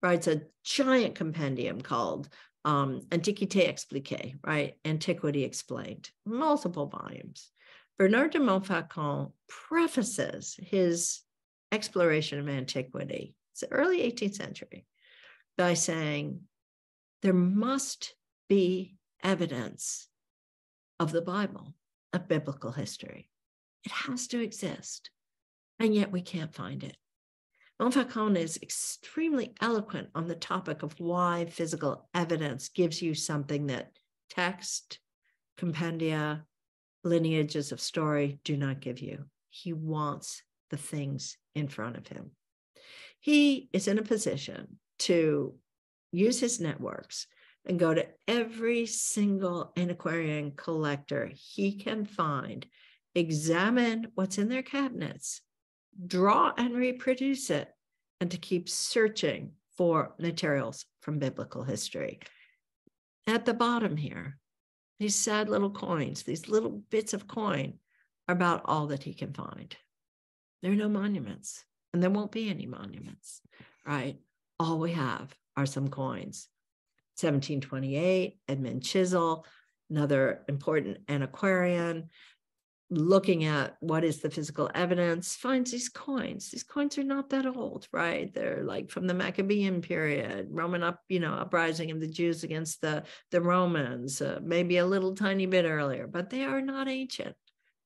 writes a giant compendium called um, Antiquité expliquée, right? Antiquity explained, multiple volumes. Bernard de Montfaucon prefaces his exploration of antiquity, it's the early 18th century, by saying there must be evidence of the Bible, of biblical history. It has to exist, and yet we can't find it. Montfaucon is extremely eloquent on the topic of why physical evidence gives you something that text, compendia, lineages of story do not give you. He wants the things in front of him. He is in a position to use his networks and go to every single antiquarian collector he can find, examine what's in their cabinets, draw and reproduce it, and to keep searching for materials from biblical history. At the bottom here, these sad little coins, these little bits of coin, are about all that he can find. There are no monuments, and there won't be any monuments, right? All we have are some coins. 1728, Edmund Chishull, another important antiquarian, looking at what is the physical evidence, finds these coins. These coins are not that old, right? They're like from the Maccabean period, Roman up, you know, uprising of the Jews against the, the Romans, uh, maybe a little tiny bit earlier, but they are not ancient.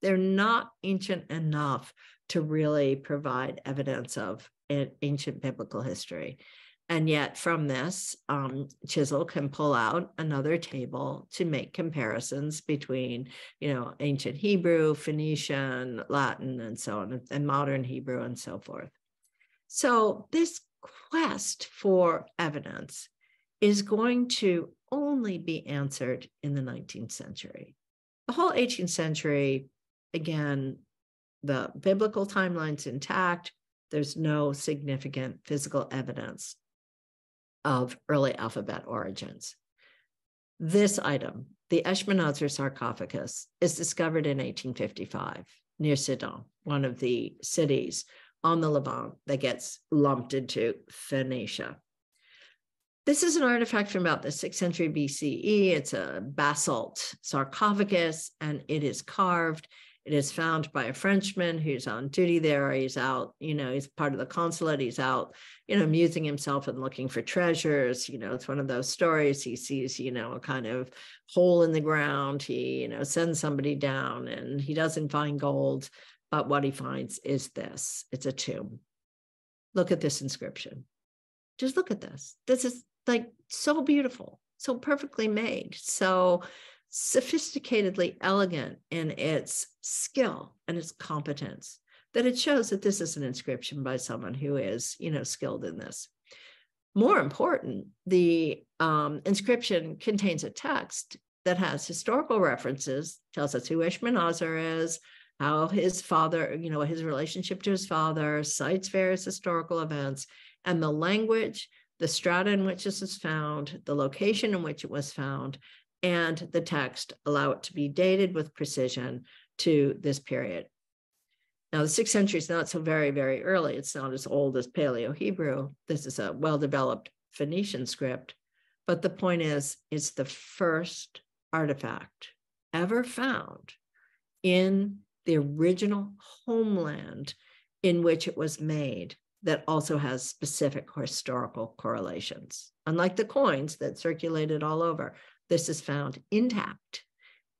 They're not ancient enough to really provide evidence of ancient biblical history. And yet, from this, um, Chishull can pull out another table to make comparisons between, you know, ancient Hebrew, Phoenician, Latin, and so on, and modern Hebrew, and so forth. So, this quest for evidence is going to only be answered in the 19th century. The whole 18th century, again, the biblical timeline's intact. There's no significant physical evidence of early alphabet origins. This item, the Eshmunazar sarcophagus, is discovered in 1855 near Sidon, one of the cities on the Levant that gets lumped into Phoenicia. This is an artifact from about the 6th century BCE. It's a basalt sarcophagus and it is carved it is found by a Frenchman who's on duty there. He's out, you know, he's part of the consulate. He's out, you know, amusing himself and looking for treasures. You know, it's one of those stories. He sees, you know, a kind of hole in the ground. He, you know, sends somebody down and he doesn't find gold. But what he finds is this it's a tomb. Look at this inscription. Just look at this. This is like so beautiful, so perfectly made. So, sophisticatedly elegant in its skill and its competence that it shows that this is an inscription by someone who is you know skilled in this. More important the um, inscription contains a text that has historical references tells us who Eshmunazar is how his father you know his relationship to his father cites various historical events and the language the strata in which this is found the location in which it was found and the text allow it to be dated with precision to this period. Now, the sixth century is not so very, very early. It's not as old as Paleo Hebrew. This is a well developed Phoenician script. But the point is, it's the first artifact ever found in the original homeland in which it was made that also has specific historical correlations. Unlike the coins that circulated all over, this is found intact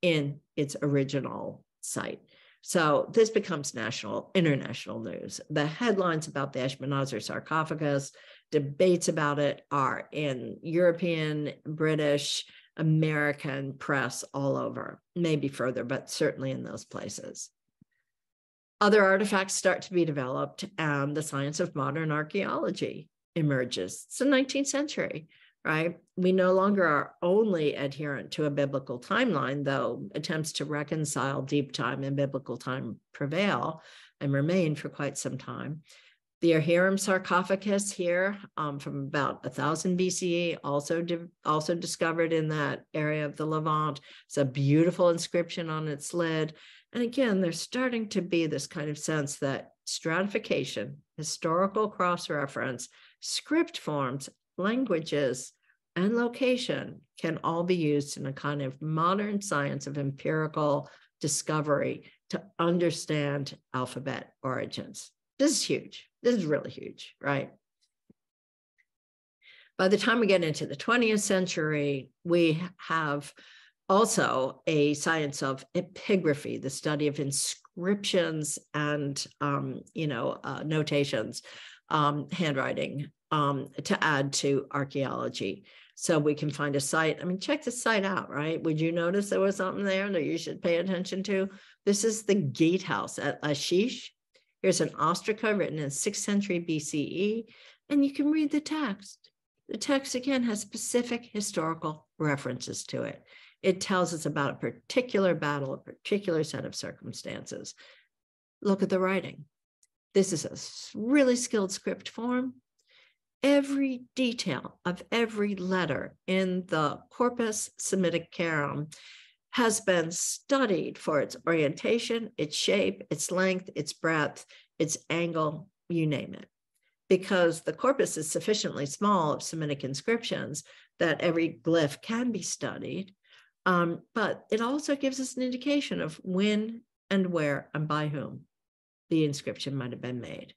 in its original site. So this becomes national, international news. The headlines about the Eshmunazar sarcophagus, debates about it are in European, British, American press all over, maybe further, but certainly in those places. Other artifacts start to be developed, and the science of modern archaeology emerges. It's the 19th century right? We no longer are only adherent to a biblical timeline, though attempts to reconcile deep time and biblical time prevail and remain for quite some time. The Ahiram sarcophagus here um, from about 1000 BCE, also, di- also discovered in that area of the Levant. It's a beautiful inscription on its lid. And again, there's starting to be this kind of sense that stratification, historical cross reference, script forms, languages, and location can all be used in a kind of modern science of empirical discovery to understand alphabet origins. This is huge. This is really huge, right? By the time we get into the 20th century, we have also a science of epigraphy, the study of inscriptions and um, you know uh, notations, um, handwriting um, to add to archaeology. So we can find a site. I mean, check the site out, right? Would you notice there was something there that you should pay attention to? This is the gatehouse at Lachish. Here's an ostraca written in 6th century BCE, and you can read the text. The text again has specific historical references to it. It tells us about a particular battle, a particular set of circumstances. Look at the writing. This is a really skilled script form. Every detail of every letter in the Corpus Semiticarum has been studied for its orientation, its shape, its length, its breadth, its angle, you name it. Because the corpus is sufficiently small of Semitic inscriptions that every glyph can be studied, um, but it also gives us an indication of when and where and by whom the inscription might have been made.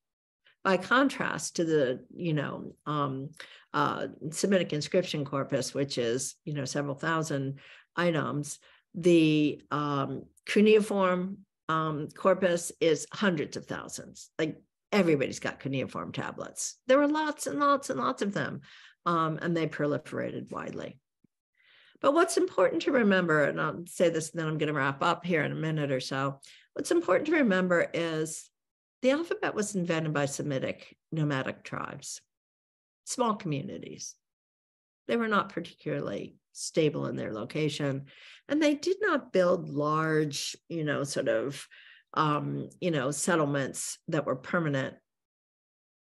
By contrast to the, you know, um, uh, Semitic inscription corpus, which is, you know, several thousand items, the um, cuneiform um, corpus is hundreds of thousands. Like everybody's got cuneiform tablets. There were lots and lots and lots of them, um, and they proliferated widely. But what's important to remember, and I'll say this and then I'm going to wrap up here in a minute or so. What's important to remember is the alphabet was invented by Semitic nomadic tribes, small communities. They were not particularly stable in their location, and they did not build large, you know, sort of, um, you know, settlements that were permanent,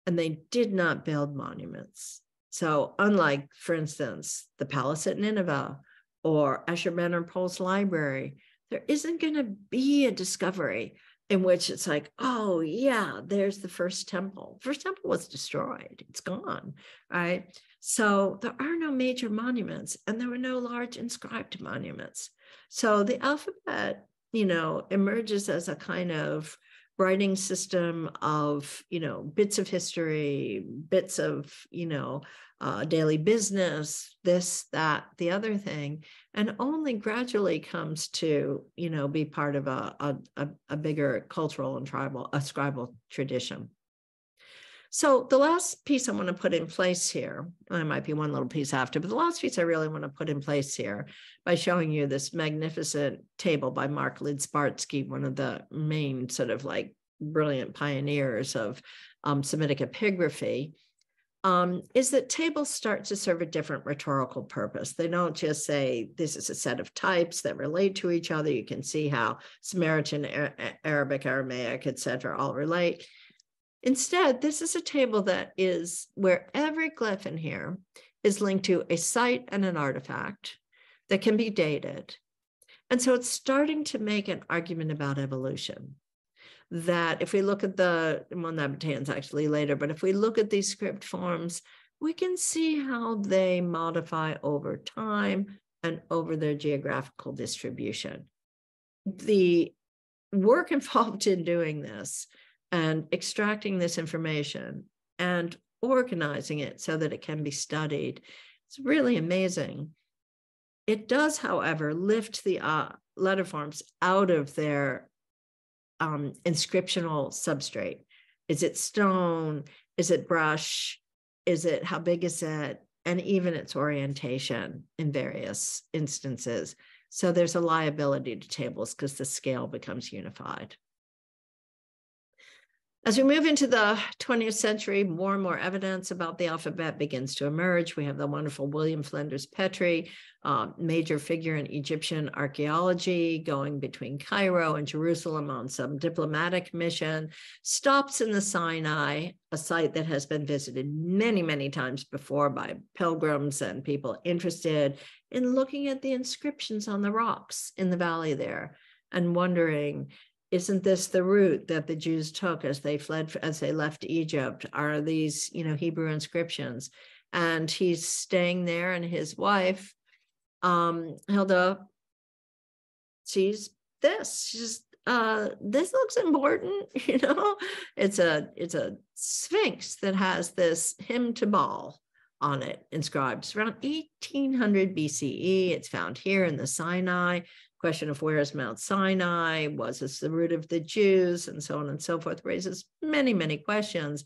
and they did not build monuments. So, unlike, for instance, the palace at Nineveh or Ashurbanipal's library, there isn't going to be a discovery in which it's like, oh, yeah, there's the first temple. First temple was destroyed, it's gone, right? So, there are no major monuments and there were no large inscribed monuments. So, the alphabet, you know, emerges as a kind of writing system of you know bits of history bits of you know uh, daily business this that the other thing and only gradually comes to you know be part of a, a, a bigger cultural and tribal a scribal tradition. So the last piece I want to put in place here, I might be one little piece after, but the last piece I really want to put in place here by showing you this magnificent table by Mark Lidzbarski, one of the main sort of like brilliant pioneers of um, Semitic epigraphy, um, is that tables start to serve a different rhetorical purpose. They don't just say this is a set of types that relate to each other. You can see how Samaritan, Arabic, Aramaic, etc., all relate. Instead, this is a table that is where every glyph in here is linked to a site and an artifact that can be dated. And so it's starting to make an argument about evolution. That if we look at the, well, Nabateans actually later, but if we look at these script forms, we can see how they modify over time and over their geographical distribution. The work involved in doing this and extracting this information and organizing it so that it can be studied. It's really amazing. It does, however, lift the uh, letter forms out of their um, inscriptional substrate. Is it stone? Is it brush? Is it how big is it? And even its orientation in various instances. So there's a liability to tables because the scale becomes unified. As we move into the 20th century, more and more evidence about the alphabet begins to emerge. We have the wonderful William Flinders Petrie, uh, major figure in Egyptian archaeology, going between Cairo and Jerusalem on some diplomatic mission, stops in the Sinai, a site that has been visited many, many times before by pilgrims and people interested in looking at the inscriptions on the rocks in the valley there and wondering isn't this the route that the Jews took as they fled as they left Egypt? Are these, you know, Hebrew inscriptions? And he's staying there, and his wife, um, Hilda, sees this. She's uh, this looks important, you know. It's a it's a sphinx that has this hymn to Baal on it inscribed. It's around 1800 BCE. It's found here in the Sinai question of where is Mount Sinai? Was this the root of the Jews? And so on and so forth raises many, many questions.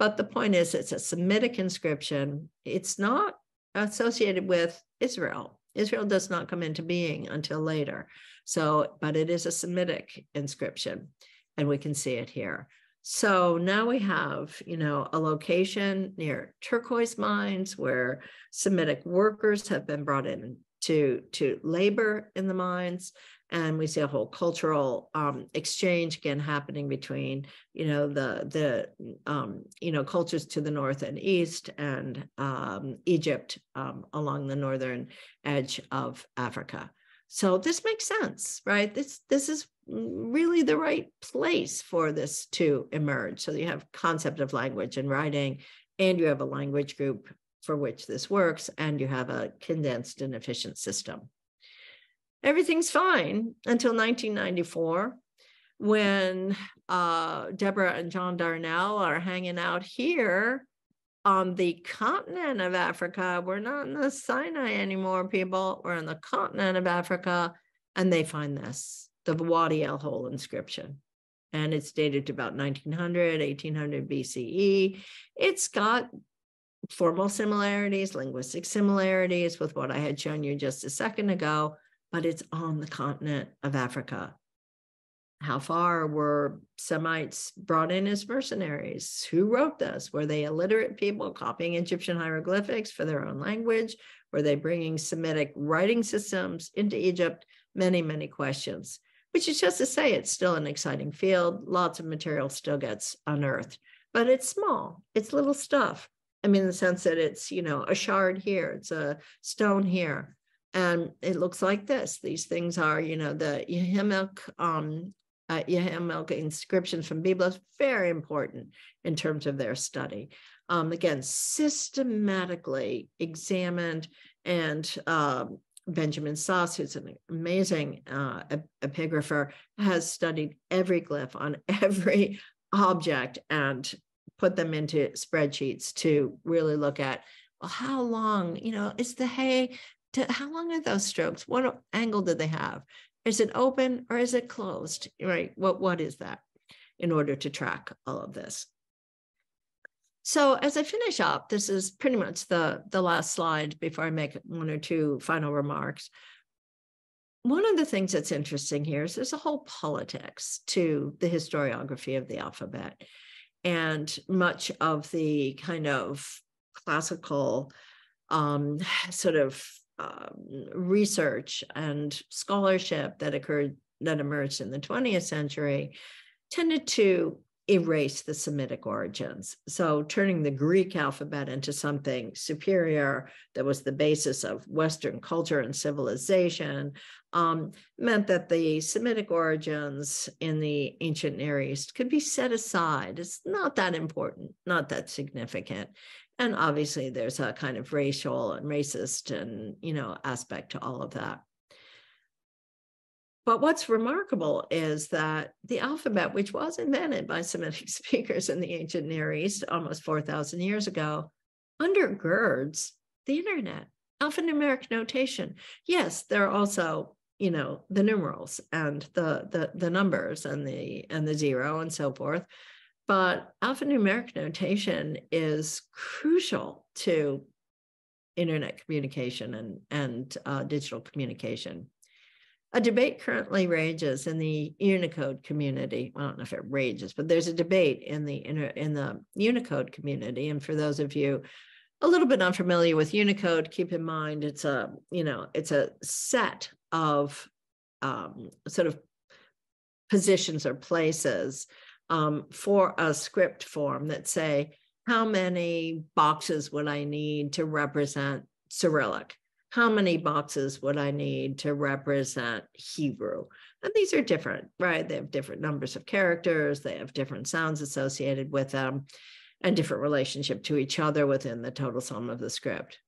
But the point is, it's a Semitic inscription. It's not associated with Israel. Israel does not come into being until later. So, but it is a Semitic inscription, and we can see it here. So now we have, you know, a location near turquoise mines where Semitic workers have been brought in to to labor in the mines and we see a whole cultural um, exchange again happening between you know the the um, you know cultures to the north and east and um, Egypt um, along the northern edge of Africa. So this makes sense, right? This this is really the right place for this to emerge. So you have concept of language and writing, and you have a language group for which this works, and you have a condensed and efficient system. Everything's fine until 1994 when uh, Deborah and John Darnell are hanging out here on the continent of Africa. We're not in the Sinai anymore, people. We're on the continent of Africa, and they find this the Wadi El Hol inscription. And it's dated to about 1900, 1800 BCE. It's got formal similarities, linguistic similarities with what I had shown you just a second ago, but it's on the continent of Africa. How far were Semites brought in as mercenaries? Who wrote this? Were they illiterate people copying Egyptian hieroglyphics for their own language? Were they bringing Semitic writing systems into Egypt? Many, many questions, which is just to say it's still an exciting field. Lots of material still gets unearthed, but it's small, it's little stuff. I mean, in the sense that it's, you know, a shard here, it's a stone here. And it looks like this. These things are, you know, the Yehimilk, um, uh, inscriptions from Byblos, very important in terms of their study. Um, again, systematically examined and um, Benjamin Sass, who's an amazing uh, epigrapher, has studied every glyph on every object and put them into spreadsheets to really look at well, how long, you know, is the hay, to, how long are those strokes? What angle do they have? Is it open or is it closed? Right? What, what is that in order to track all of this? So as I finish up, this is pretty much the, the last slide before I make one or two final remarks. One of the things that's interesting here is there's a whole politics to the historiography of the alphabet and much of the kind of classical um, sort of um, research and scholarship that occurred that emerged in the 20th century tended to erase the Semitic origins. So turning the Greek alphabet into something superior that was the basis of Western culture and civilization um, meant that the Semitic origins in the ancient Near East could be set aside. It's not that important, not that significant. And obviously there's a kind of racial and racist and, you know, aspect to all of that. But what's remarkable is that the alphabet, which was invented by Semitic speakers in the ancient Near East almost 4,000 years ago, undergirds the internet, alphanumeric notation. Yes, there are also, you know, the numerals and the, the, the numbers and the and the zero and so forth. But alphanumeric notation is crucial to internet communication and, and uh, digital communication. A debate currently rages in the Unicode community. Well, I don't know if it rages, but there's a debate in the in the Unicode community. And for those of you a little bit unfamiliar with Unicode, keep in mind it's a you know it's a set of um, sort of positions or places um, for a script form that say how many boxes would I need to represent Cyrillic? How many boxes would I need to represent Hebrew? And these are different, right? They have different numbers of characters, they have different sounds associated with them, and different relationship to each other within the total sum of the script.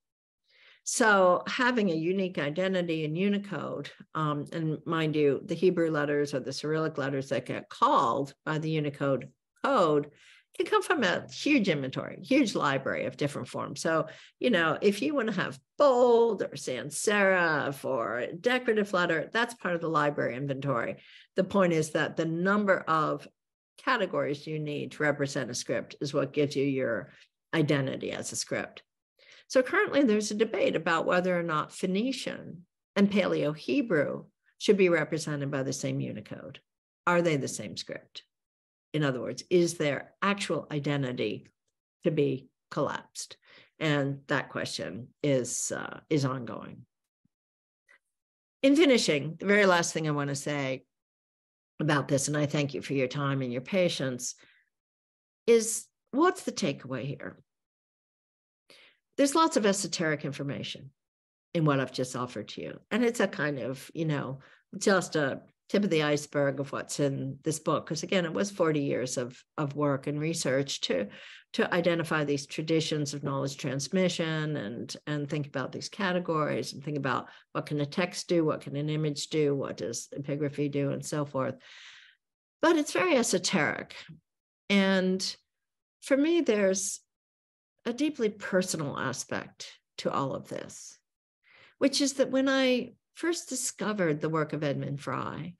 So having a unique identity in Unicode, um, and mind you, the Hebrew letters or the Cyrillic letters that get called by the Unicode code can come from a huge inventory, huge library of different forms. So, you know, if you want to have bold or sans serif or decorative letter, that's part of the library inventory. The point is that the number of categories you need to represent a script is what gives you your identity as a script. So currently there's a debate about whether or not Phoenician and Paleo Hebrew should be represented by the same Unicode. Are they the same script? In other words, is their actual identity to be collapsed? And that question is, uh, is ongoing. In finishing, the very last thing I want to say about this, and I thank you for your time and your patience, is what's the takeaway here? there's lots of esoteric information in what I've just offered to you. And it's a kind of, you know, just a tip of the iceberg of what's in this book. Because again, it was 40 years of, of work and research to, to identify these traditions of knowledge transmission and, and think about these categories and think about what can a text do, what can an image do, what does epigraphy do, and so forth. But it's very esoteric. And for me, there's a deeply personal aspect to all of this, which is that when I first discovered the work of Edmund Fry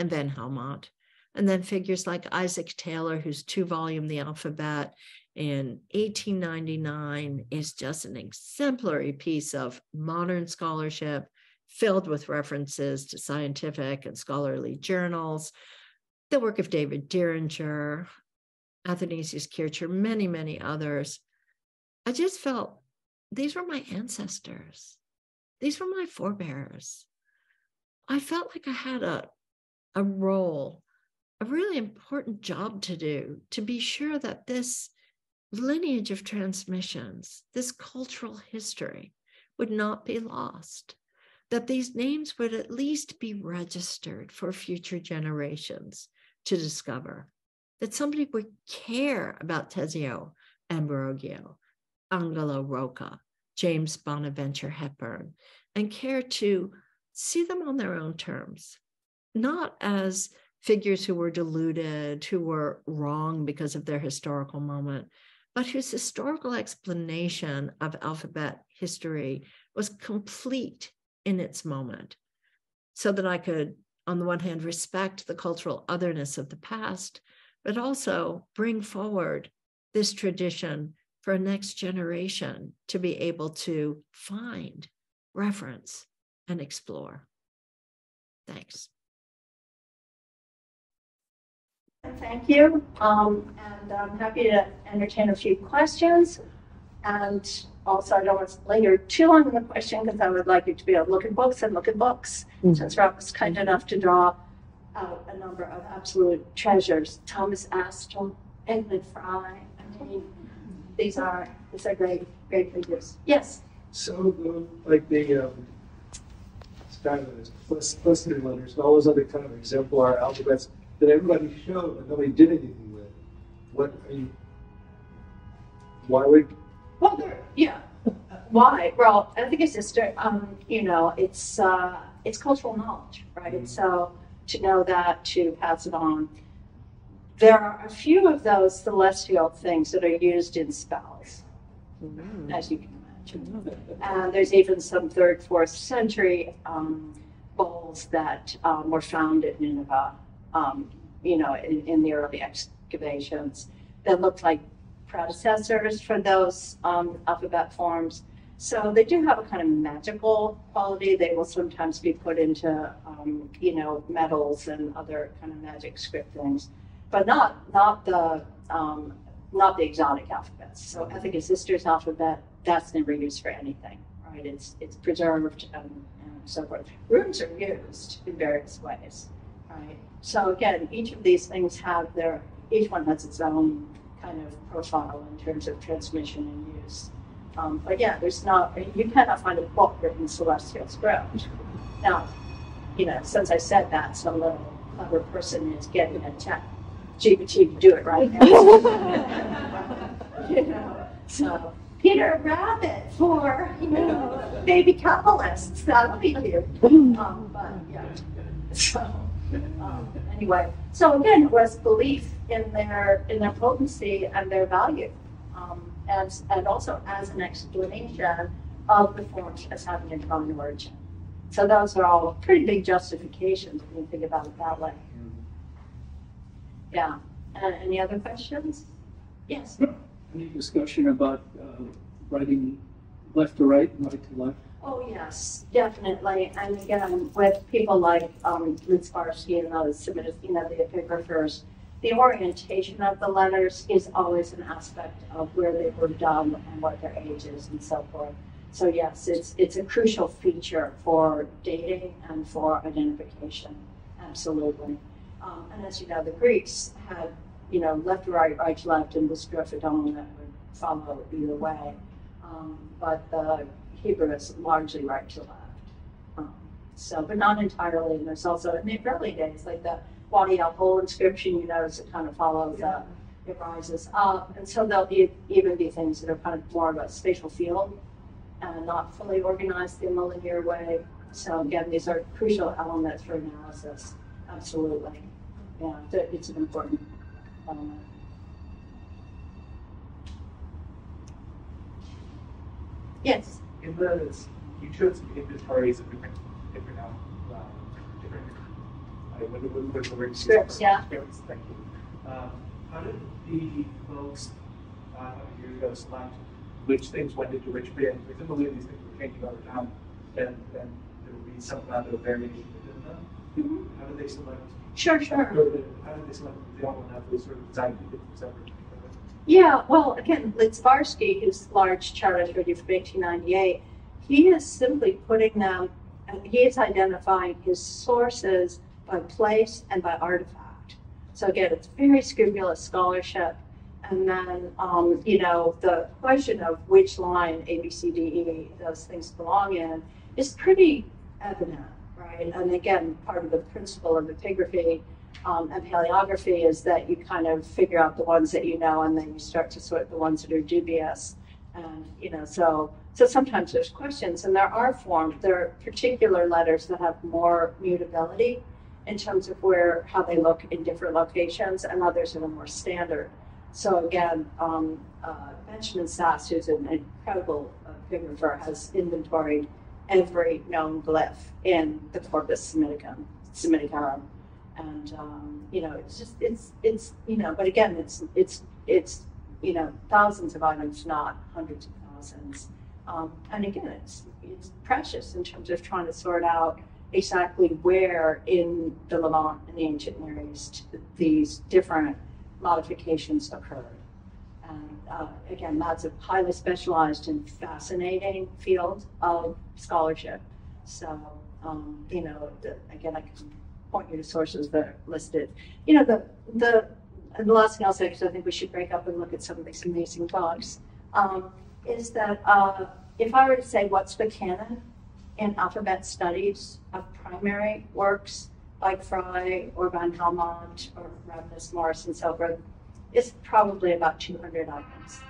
and van Helmont, and then figures like Isaac Taylor, whose two volume The Alphabet in 1899 is just an exemplary piece of modern scholarship filled with references to scientific and scholarly journals. The work of David Diringer, Athanasius Kircher, many, many others. I just felt these were my ancestors. These were my forebears. I felt like I had a, a role, a really important job to do to be sure that this lineage of transmissions, this cultural history, would not be lost, that these names would at least be registered for future generations to discover, that somebody would care about Teseo Ambrogio, Angelo Rocca, James Bonaventure Hepburn, and care to see them on their own terms, not as figures who were deluded, who were wrong because of their historical moment, but whose historical explanation of alphabet history was complete in its moment, so that I could, on the one hand, respect the cultural otherness of the past, but also bring forward this tradition for a next generation to be able to find, reference, and explore. Thanks. Thank you. Um, and I'm happy to entertain a few questions. And also, I don't want to linger too long on the question because I would like you to be able to look at books and look at books, mm-hmm. since Rob was kind enough to draw out a number of absolute treasures. Thomas Astle, Edmund Fry, I mean, these are these are great great figures. Yes. So like the um, Steinletters, plus cluster letters, and all those other kind of exemplar alphabets that everybody showed but nobody did anything with. What are you? Why would? Well, there, yeah. Why? Well, I think it's just um, you know, it's uh, it's cultural knowledge, right? Mm-hmm. So to know that, to pass it on there are a few of those celestial things that are used in spells, mm-hmm. as you can imagine. And there's even some third, fourth century um, bowls that um, were found at Nineveh, um, you know, in, in, the early excavations that looked like predecessors for those um, alphabet forms. So they do have a kind of magical quality. They will sometimes be put into, um, you know, metals and other kind of magic script things, but not not the um, not the exotic alphabets. So I think a sister's alphabet that's never used for anything, right? It's it's preserved and, and so forth. Runes are used in various ways, right? So again, each of these things have their each one has its own kind of profile in terms of transmission and use. Um, but yeah, there's not, you cannot find a book written celestial script. Now, you know, since I said that, some little clever person is getting a chat GPT to do it right now. you know, so Peter Rabbit for, you know, baby Kabbalists. That'll be cute. Um, but yeah. So um, anyway, so again, it was belief in their in their potency and their value. Um, and, and also as an explanation of the forms as having a common origin. So those are all pretty big justifications when you think about it that way. Yeah. Uh, any other questions? Yes. Any discussion about uh, writing left to right and right to left? Oh, yes, definitely. And again, with people like um, Lidzbarski and those submitted, you know, the epigraphers, the orientation of the letters is always an aspect of where they were done and what their age is and so forth. So yes, it's it's a crucial feature for dating and for identification. Absolutely. Um, and as you know, the Greeks had you know left to right, right to left, and this boustrophedon that would follow either way. Um, but the Hebrew is largely right to left. Um, so, but not entirely. And there's also in the early days, like the Wadi al Hol inscription, you notice it kind of follows yeah. up, it rises up. And so there'll be, even be things that are kind of more of a spatial field and not fully organized in a linear way. So again, these are crucial elements for analysis. Absolutely. Yeah, it's an important element. Yes. In the, you showed some inventories of different, different um, I wonder what the word Scripts, yeah. Scripts, thank you. Um, how did the folks uh, years ago select which things went into which bin? Presumably these things were changing over time, and, and there would be some amount of variation within them. Mm-hmm. How did they select? Sure, sure. How did they select the all have those sort of design separate? Yeah, well, again, Lidzbarski, who's large showed from 1898, he is simply putting them, he is identifying his sources by place and by artifact. So again, it's very scrupulous scholarship. And then, um, you know, the question of which line A, B, C, D, E, those things belong in is pretty evident, right? And again, part of the principle of epigraphy um, and paleography is that you kind of figure out the ones that you know, and then you start to sort the ones that are dubious. And you know, so so sometimes there's questions, and there are forms. There are particular letters that have more mutability, in terms of where how they look in different locations, and others that are more standard. So again, um, uh, Benjamin Sass, who's an incredible uh, paleographer, has inventoried every known glyph in the corpus Semiticum, Semiticarum, and um, you know, it's just it's it's you know, but again, it's it's it's you know, thousands of items, not hundreds of thousands. Um, and again, it's it's precious in terms of trying to sort out exactly where in the Levant and the ancient Near East these different modifications occurred. Uh, again, that's a highly specialized and fascinating field of scholarship. So, um, you know, the, again, I can point you to sources that are listed. You know, the, the, and the last thing I'll say, because I think we should break up and look at some of these amazing books, um, is that uh, if I were to say, what's the canon? in alphabet studies of primary works like Fry or Van Helmont or Rabanus, Maurus, and so forth is probably about 200 items.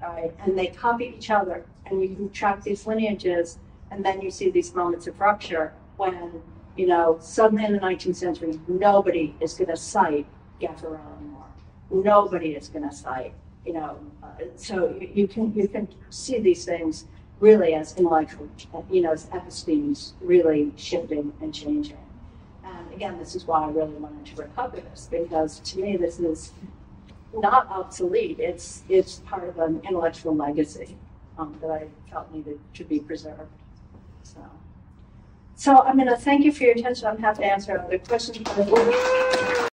Right? And they copy each other, and you can track these lineages, and then you see these moments of rupture when, you know, suddenly in the 19th century, nobody is going to cite Gaffarel anymore. Nobody is going to cite, you know. Uh, so you, you, can you can see these things really as intellectual, you know, as epistemes really shifting and changing. And again, this is why I really wanted to recover this because to me this is not obsolete. It's it's part of an intellectual legacy. um, that I felt needed to be preserved. So, so I'm going to thank you for your attention. I'm happy to answer other questions.